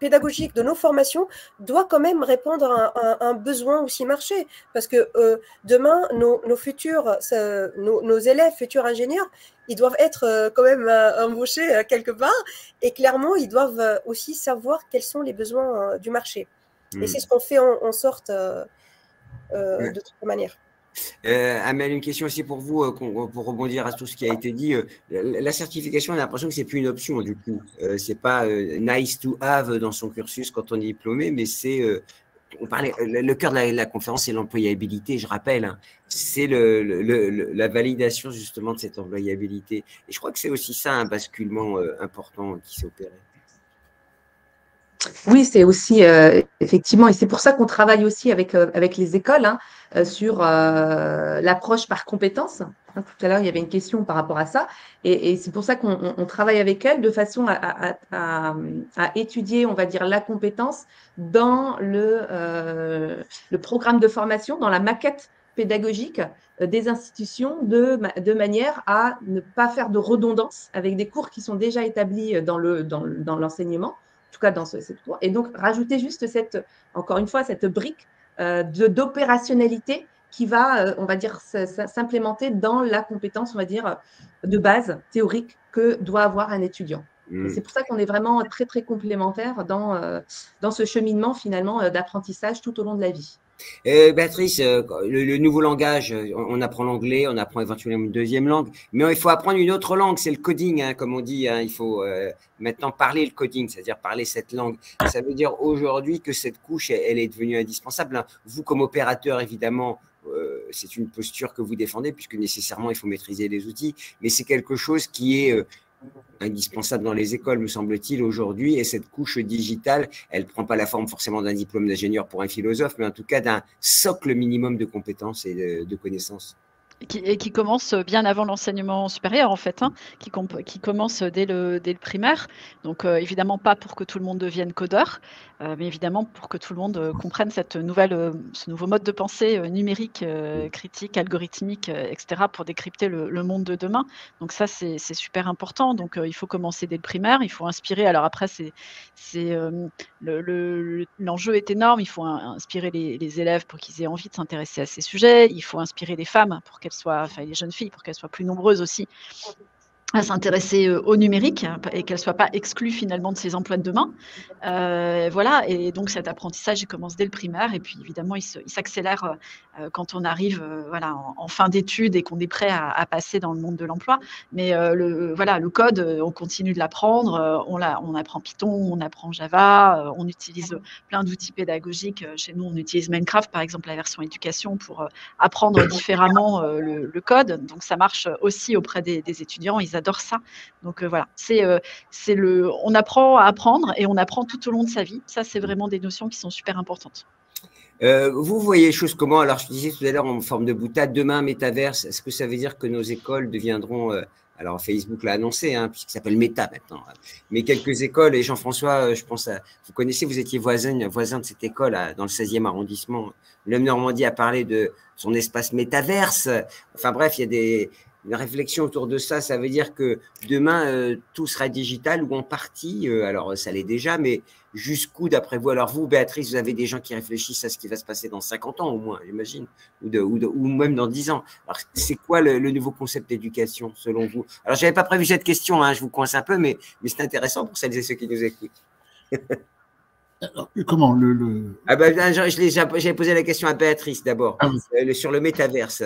pédagogique de nos formations doit quand même répondre à, un besoin aussi marché. Parce que euh, demain, nos, futurs, nos, élèves, futurs ingénieurs, ils doivent être euh, quand même euh, embauchés quelque part. Et clairement, ils doivent aussi savoir quels sont les besoins du marché. Et hmm. c'est ce qu'on fait en, sorte de toute manière. Euh, Amel, une question aussi pour vous, euh, pour rebondir à tout ce qui a été dit. Euh, la certification, on a l'impression que c'est plus une option du coup. Euh, c'est pas nice to have dans son cursus quand on est diplômé, mais c'est on parlait, le cœur de la, conférence, c'est l'employabilité, je rappelle. Hein. c'est la validation justement de cette employabilité. Et je crois que c'est aussi ça un basculement important qui s'est opéré. Oui, c'est aussi effectivement, et c'est pour ça qu'on travaille aussi avec, avec les écoles. Hein. Euh, sur euh, l'approche par compétences. Hein, tout à l'heure, il y avait une question par rapport à ça. Et, c'est pour ça qu'on travaille avec elles de façon à, étudier, on va dire, la compétence dans le, euh, le programme de formation, dans la maquette pédagogique des institutions de, de, manière à ne pas faire de redondance avec des cours qui sont déjà établis dans l'enseignement, dans, en tout cas dans ce, cette cours. Et donc, rajouter juste cette, encore une fois, cette brique euh, d'opérationnalité qui va, on va dire, s'implémenter dans la compétence, on va dire, de base théorique que doit avoir un étudiant. Mm. C'est pour ça qu'on est vraiment très, très complémentaires dans, dans ce cheminement finalement d'apprentissage tout au long de la vie. Euh, Béatrice, euh, le, nouveau langage, euh, on, apprend l'anglais, on apprend éventuellement une deuxième langue, mais il faut apprendre une autre langue, c'est le coding, hein, comme on dit. Hein. il faut maintenant parler le coding, c'est-à-dire parler cette langue. Ça veut dire aujourd'hui que cette couche, elle, est devenue indispensable. Hein. Vous, comme opérateur, évidemment, c'est une posture que vous défendez, puisque nécessairement, il faut maîtriser les outils, mais c'est quelque chose qui est indispensable dans les écoles, me semble-t-il, aujourd'hui. Et cette couche digitale, elle ne prend pas la forme forcément d'un diplôme d'ingénieur pour un philosophe, mais en tout cas d'un socle minimum de compétences et de, connaissances. Qui, qui commence bien avant l'enseignement supérieur, en fait, hein, qui, commence dès le, primaire. Donc, euh, évidemment, pas pour que tout le monde devienne codeur, euh, mais évidemment pour que tout le monde euh, comprenne ce nouveau mode de pensée numérique, critique, algorithmique, etc., pour décrypter le, monde de demain. Donc ça, c'est super important. Donc il faut commencer dès le primaire, il faut inspirer. Alors après, c'est l'enjeu est énorme. Il faut inspirer les élèves pour qu'ils aient envie de s'intéresser à ces sujets. Il faut inspirer les femmes pour qu'elles soient, enfin les jeunes filles pour qu'elles soient plus nombreuses aussi à s'intéresser euh, au numérique et qu'elle soit pas exclue finalement de ses emplois de demain. Euh, voilà, et donc cet apprentissage il commence dès le primaire et puis évidemment il s'accélère euh, quand on arrive euh, voilà en, fin d'études et qu'on est prêt à, à, passer dans le monde de l'emploi. Mais le voilà le code, on continue de l'apprendre, on, la, on apprend Python, on apprend Java, on utilise plein d'outils pédagogiques. Chez nous, on utilise Minecraft par exemple la version éducation pour apprendre différemment le, le, code. Donc ça marche aussi auprès des, des étudiants. Ils adore ça. Donc euh, voilà, c'est euh, c'est le, on apprend à apprendre et on apprend tout au long de sa vie. Ça, c'est vraiment des notions qui sont super importantes. Euh, vous voyez les choses comment? Alors, je disais tout à l'heure en forme de boutade, demain, métaverse, est-ce que ça veut dire que nos écoles deviendront, alors Facebook l'a annoncé, hein, puisqu'il s'appelle Meta maintenant, mais quelques écoles, et Jean-François, je pense, à, vous connaissez, vous étiez voisin, voisin de cette école dans le 16e arrondissement. L'homme Normandie a parlé de son espace métaverse. Enfin bref, il y a des, une réflexion autour de ça, ça veut dire que demain, euh, tout sera digital ou en partie. Euh, alors, ça l'est déjà, mais jusqu'où, d'après vous Alors, vous, Béatrice, vous avez des gens qui réfléchissent à ce qui va se passer dans 50 ans au moins, j'imagine, ou, ou, même dans 10 ans. Alors, c'est quoi le, nouveau concept d'éducation, selon vous? Alors, je n'avais pas prévu cette question, hein, je vous coince un peu, mais, mais c'est intéressant pour celles et ceux qui nous écoutent. comment le, Ah ben, j'avais posé la question à Béatrice d'abord, ah sur le métaverse.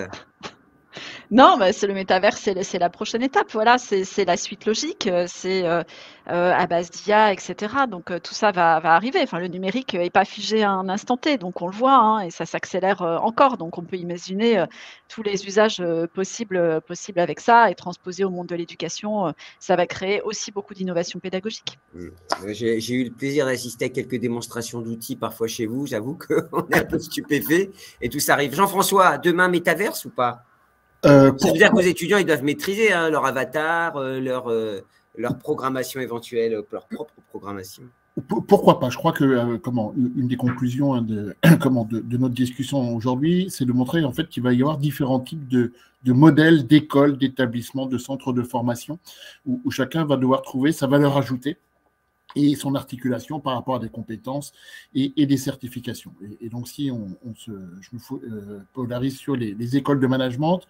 Non, mais c'est le métavers, c'est la prochaine étape. Voilà, c'est la suite logique. Euh, c'est euh, euh, à base d'IA, etc. Donc tout ça va, arriver. Enfin, le numérique n'est pas figé à un instant T, donc on le voit, hein, et ça s'accélère encore. Donc on peut imaginer tous les usages possibles, possibles avec ça et transposer au monde de l'éducation. ça va créer aussi beaucoup d'innovations pédagogiques. Mmh. J'ai eu le plaisir d'assister à quelques démonstrations d'outils parfois chez vous. J'avoue qu'on est un peu stupéfait et tout ça arrive. Jean-François, demain métaverse ou pas? Euh, ça veut dire que vos étudiants, ils doivent maîtriser hein, leur avatar, euh, leur, euh, leur programmation éventuelle, leur propre programmation. Pourquoi pas? Je crois que comment une des conclusions hein, de, comment, de, notre discussion aujourd'hui, c'est de montrer en fait qu'il va y avoir différents types de, de modèles d'écoles, d'établissements, de centres de formation, où, chacun va devoir trouver sa valeur ajoutée et son articulation par rapport à des compétences et, des certifications. Et, donc, si on, se, je me polarise sur les, les, écoles de management,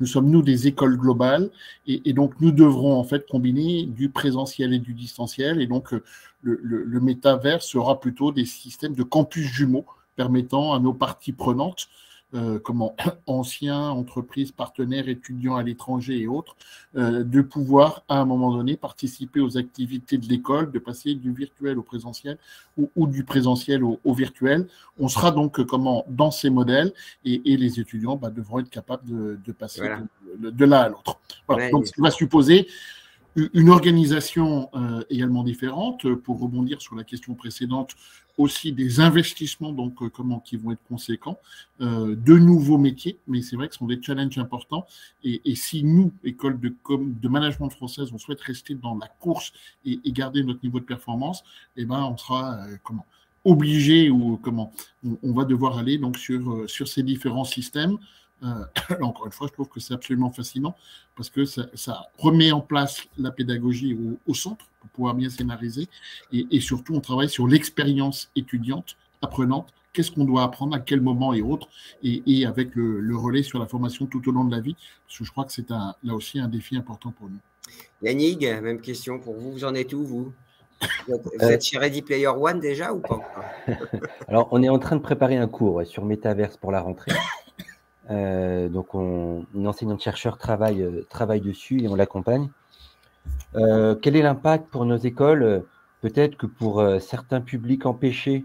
nous sommes, nous, des écoles globales, et, donc nous devrons en fait combiner du présentiel et du distanciel, et donc le, le, le métavers sera plutôt des systèmes de campus jumeaux permettant à nos parties prenantes euh, comment anciens, entreprises, partenaires, étudiants à l'étranger et autres, euh, de pouvoir à un moment donné participer aux activités de l'école, de passer du virtuel au présentiel ou, du présentiel au, virtuel. On sera donc comment dans ces modèles et, les étudiants bah, devront être capables de, passer de, l'un à l'autre. Voilà. donc, ce qui va supposer une organisation euh, également différente, pour rebondir sur la question précédente, aussi des investissements donc euh, comment qui vont être conséquents, euh, de nouveaux métiers, mais c'est vrai que ce sont des challenges importants. Et, et si nous, école de, de management française, on souhaite rester dans la course et, et garder notre niveau de performance, eh ben on sera euh, comment obligé ou comment on, on, va devoir aller donc sur sur ces différents systèmes. Euh, encore une fois, je trouve que c'est absolument fascinant parce que ça, ça, remet en place la pédagogie au, au centre pour pouvoir bien scénariser. Et, et, surtout on travaille sur l'expérience étudiante, apprenante, qu'est-ce qu'on doit apprendre, à quel moment et autres, et, avec le, relais sur la formation tout au long de la vie, parce que je crois que c'est là aussi un défi important pour nous. Yannick, même question pour vous, vous en êtes où vous? Vous êtes, chez Ready Player One déjà ou pas? Alors, on est en train de préparer un cours sur Metaverse pour la rentrée. Euh, donc, on, une enseignante-chercheur travaille, euh, travaille dessus et on l'accompagne. Euh, quel est l'impact pour nos écoles? Peut-être que pour certains publics empêchés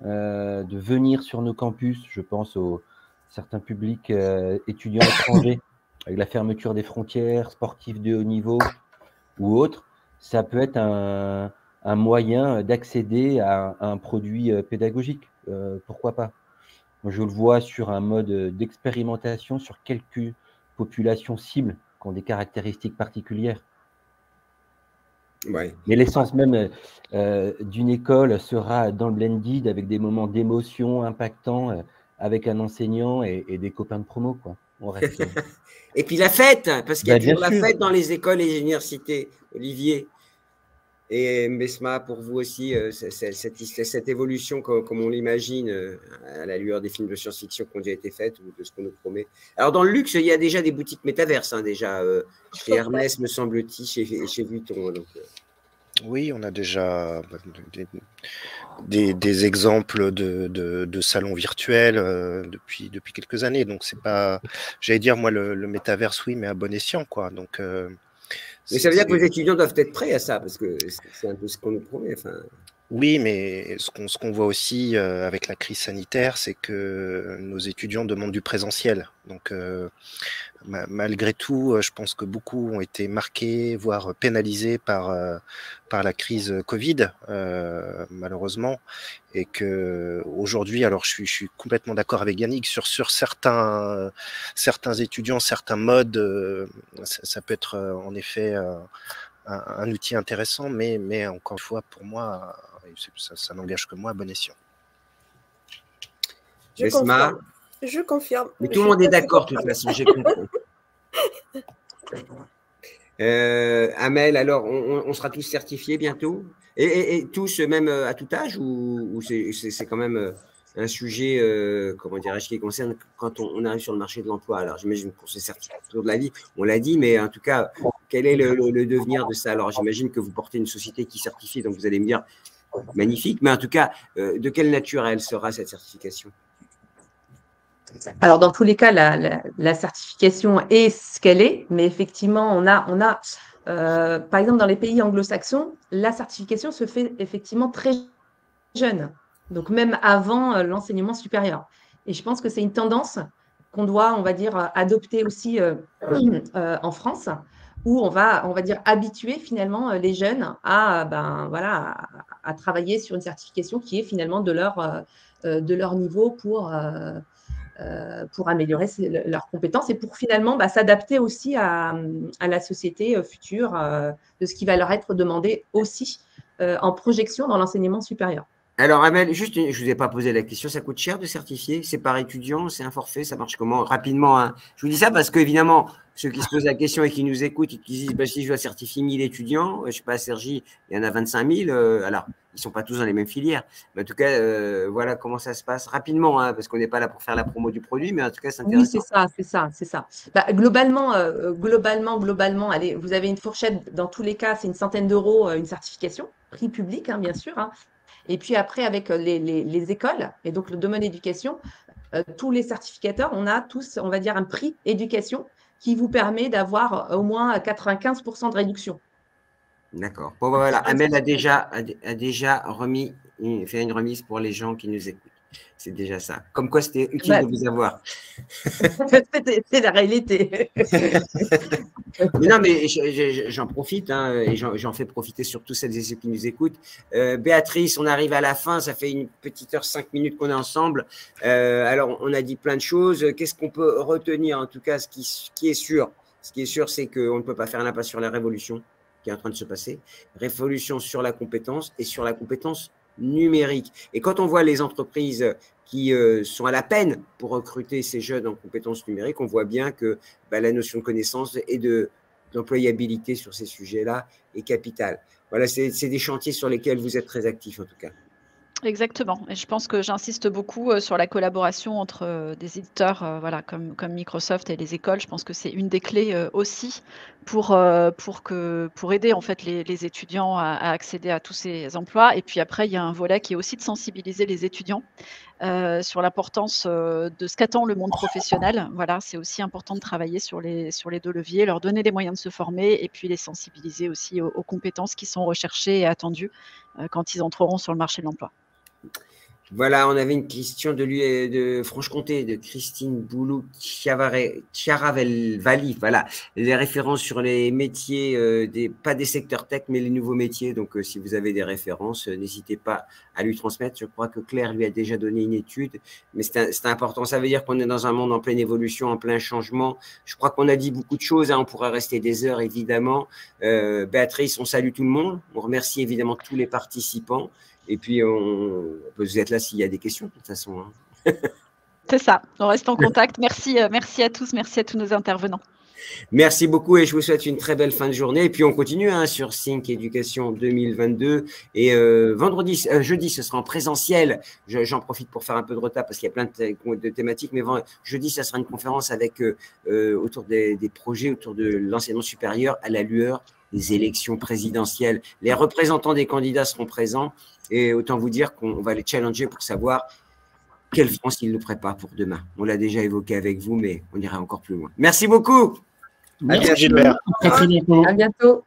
de venir sur nos campus, je pense aux certains publics étudiants étrangers, avec la fermeture des frontières, sportifs de haut niveau ou autres, ça peut être un, un moyen d'accéder à, un produit pédagogique. pourquoi pas? Je le vois sur un mode d'expérimentation sur quelques populations cibles qui ont des caractéristiques particulières. Mais l'essence même euh, d'une école sera dans le blended avec des moments d'émotion impactants euh, avec un enseignant et, des copains de promo. Quoi. et puis la fête, parce qu'il y a bah, toujours la fête dans les écoles et les universités, Olivier. Et Mbesma, pour vous aussi, euh, cette, évolution comme, on l'imagine euh, à la lueur des films de science-fiction qui ont déjà été faits ou de ce qu'on nous promet. Alors dans le luxe, il y a déjà des boutiques métaverses, hein, déjà euh, chez Hermès, me semble-t-il, chez, chez Vuitton. Donc, Oui, on a déjà des, exemples de, salons virtuels depuis, depuis quelques années. Donc c'est pas, j'allais dire moi le, le métaverse, oui, mais à bon escient, quoi. Donc mais ça veut dire que les étudiants doivent être prêts à ça, parce que c'est un peu ce qu'on nous promet. Enfin... Oui, mais ce qu'on voit aussi euh, avec la crise sanitaire, c'est que nos étudiants demandent du présentiel. Donc, euh, malgré tout, euh, je pense que beaucoup ont été marqués, voire pénalisés par, la crise Covid, malheureusement. Et que aujourd'hui, alors je suis, complètement d'accord avec Yannick sur, certains, étudiants, certains modes, ça, peut être en effet un, outil intéressant, mais encore une fois, pour moi, ça, n'engage que moi à bon escient. Je confirme. Je confirme. Mais tout le monde est d'accord, de toute façon, j'ai compris. Euh, Amel, alors, on, sera tous certifiés bientôt? Et, tous, même euh, à tout âge, ou, c'est quand même euh, un sujet, comment dirais-je, qui concerne quand on, arrive sur le marché de l'emploi? Alors, j'imagine qu'on se certifie tout de la vie, on l'a dit, mais en tout cas, quel est le, le devenir de ça? Alors, j'imagine que vous portez une société qui certifie, donc vous allez me dire, magnifique, mais en tout cas, euh, de quelle nature elle sera cette certification? Alors, dans tous les cas, la, certification est ce qu'elle est, mais effectivement, on a, euh, par exemple, dans les pays anglo-saxons, la certification se fait effectivement très jeune, donc même avant euh, l'enseignement supérieur. Et je pense que c'est une tendance qu'on doit, on va dire, adopter aussi en France, où on va, on va dire, habituer finalement euh, les jeunes à, ben, voilà, à, travailler sur une certification qui est finalement de leur, euh, euh, de leur niveau pour, pour améliorer leurs compétences et pour finalement bah, s'adapter aussi à, à, la société future, de ce qui va leur être demandé aussi en projection dans l'enseignement supérieur. Alors, Amel, juste, je ne vous ai pas posé la question, ça coûte cher de certifier? C'est par étudiant? C'est un forfait? Ça marche comment? Rapidement, hein. je vous dis ça parce qu'évidemment, ceux qui se posent la question et qui nous écoutent et qui disent bah, si je dois certifier 1000 étudiants, je ne sais pas, Sergi, il y en a 25 000. Euh, alors, ils ne sont pas tous dans les mêmes filières. Mais en tout cas, euh, voilà comment ça se passe rapidement, hein, parce qu'on n'est pas là pour faire la promo du produit, mais en tout cas, c'est intéressant. Oui, c'est ça, c'est ça, c'est ça. Bah, globalement, euh, globalement, globalement, allez, vous avez une fourchette, dans tous les cas, c'est une centaine d'euros, une certification, prix public, hein, bien sûr. Hein. Et puis après, avec euh, les, écoles et donc le domaine éducation, euh, tous les certificateurs, on a tous, on va dire, un prix éducation qui vous permet d'avoir euh, au moins 95% de réduction. D'accord. Bon, voilà, Amel a déjà, a déjà remis, fait une remise pour les gens qui nous écoutent. C'est déjà ça. Comme quoi, c'était utile bah, de vous avoir. c'est la réalité. mais non, mais j'en profite hein, et j'en fais profiter surtout celles et ceux qui nous écoutent. Euh, Béatrice, on arrive à la fin. Ça fait une petite heure, cinq minutes qu'on est ensemble. Euh, alors, on a dit plein de choses. Qu'est-ce qu'on peut retenir En tout cas, ce qui, qui est sûr, ce qui est sûr, c'est qu'on ne peut pas faire l'impasse sur la révolution qui est en train de se passer. Révolution sur la compétence et sur la compétence numérique. Et quand on voit les entreprises qui euh, sont à la peine pour recruter ces jeunes en compétences numériques, on voit bien que bah, la notion de connaissance et de d'employabilité sur ces sujets-là est capitale. Voilà, c'est des chantiers sur lesquels vous êtes très actifs en tout cas. Exactement. Et je pense que j'insiste beaucoup euh, sur la collaboration entre euh, des éditeurs euh, voilà, comme, Microsoft et les écoles. Je pense que c'est une des clés aussi pour, pour, que, pour aider en fait les, étudiants à, accéder à tous ces emplois. Et puis après, il y a un volet qui est aussi de sensibiliser les étudiants sur l'importance de ce qu'attend le monde professionnel. Voilà, c'est aussi important de travailler sur les, sur les deux leviers, leur donner les moyens de se former et puis les sensibiliser aussi aux, compétences qui sont recherchées et attendues quand ils entreront sur le marché de l'emploi. Voilà, on avait une question de lui de Franche-Comté, de Christine Boulou Chiaravelvali. Voilà, les références sur les métiers, euh, pas des secteurs tech, mais les nouveaux métiers. Donc, euh, si vous avez des références, euh, n'hésitez pas à lui transmettre. Je crois que Claire lui a déjà donné une étude, mais c'est important. Ça veut dire qu'on est dans un monde en pleine évolution, en plein changement. Je crois qu'on a dit beaucoup de choses. Hein. On pourrait rester des heures, évidemment. Béatrice, on salue tout le monde. On remercie évidemment tous les participants. Et puis, on, peut vous être là s'il y a des questions, de toute façon. Hein. C'est ça. On reste en contact. Merci, euh, merci à tous. Merci à tous nos intervenants. Merci beaucoup et je vous souhaite une très belle fin de journée. Et puis on continue hein, sur Sync Éducation 2022. Et euh, vendredi, euh, jeudi, ce sera en présentiel. J'en profite pour faire un peu de retard parce qu'il y a plein de, de thématiques. Mais jeudi, ça sera une conférence avec euh, autour des, des, projets, autour de l'enseignement supérieur à la lueur des élections présidentielles. Les représentants des candidats seront présents. Et autant vous dire qu'on va les challenger pour savoir quelle France ils nous préparent pour demain. On l'a déjà évoqué avec vous, mais on ira encore plus loin. Merci beaucoup. Merci, Gilbert. À bientôt.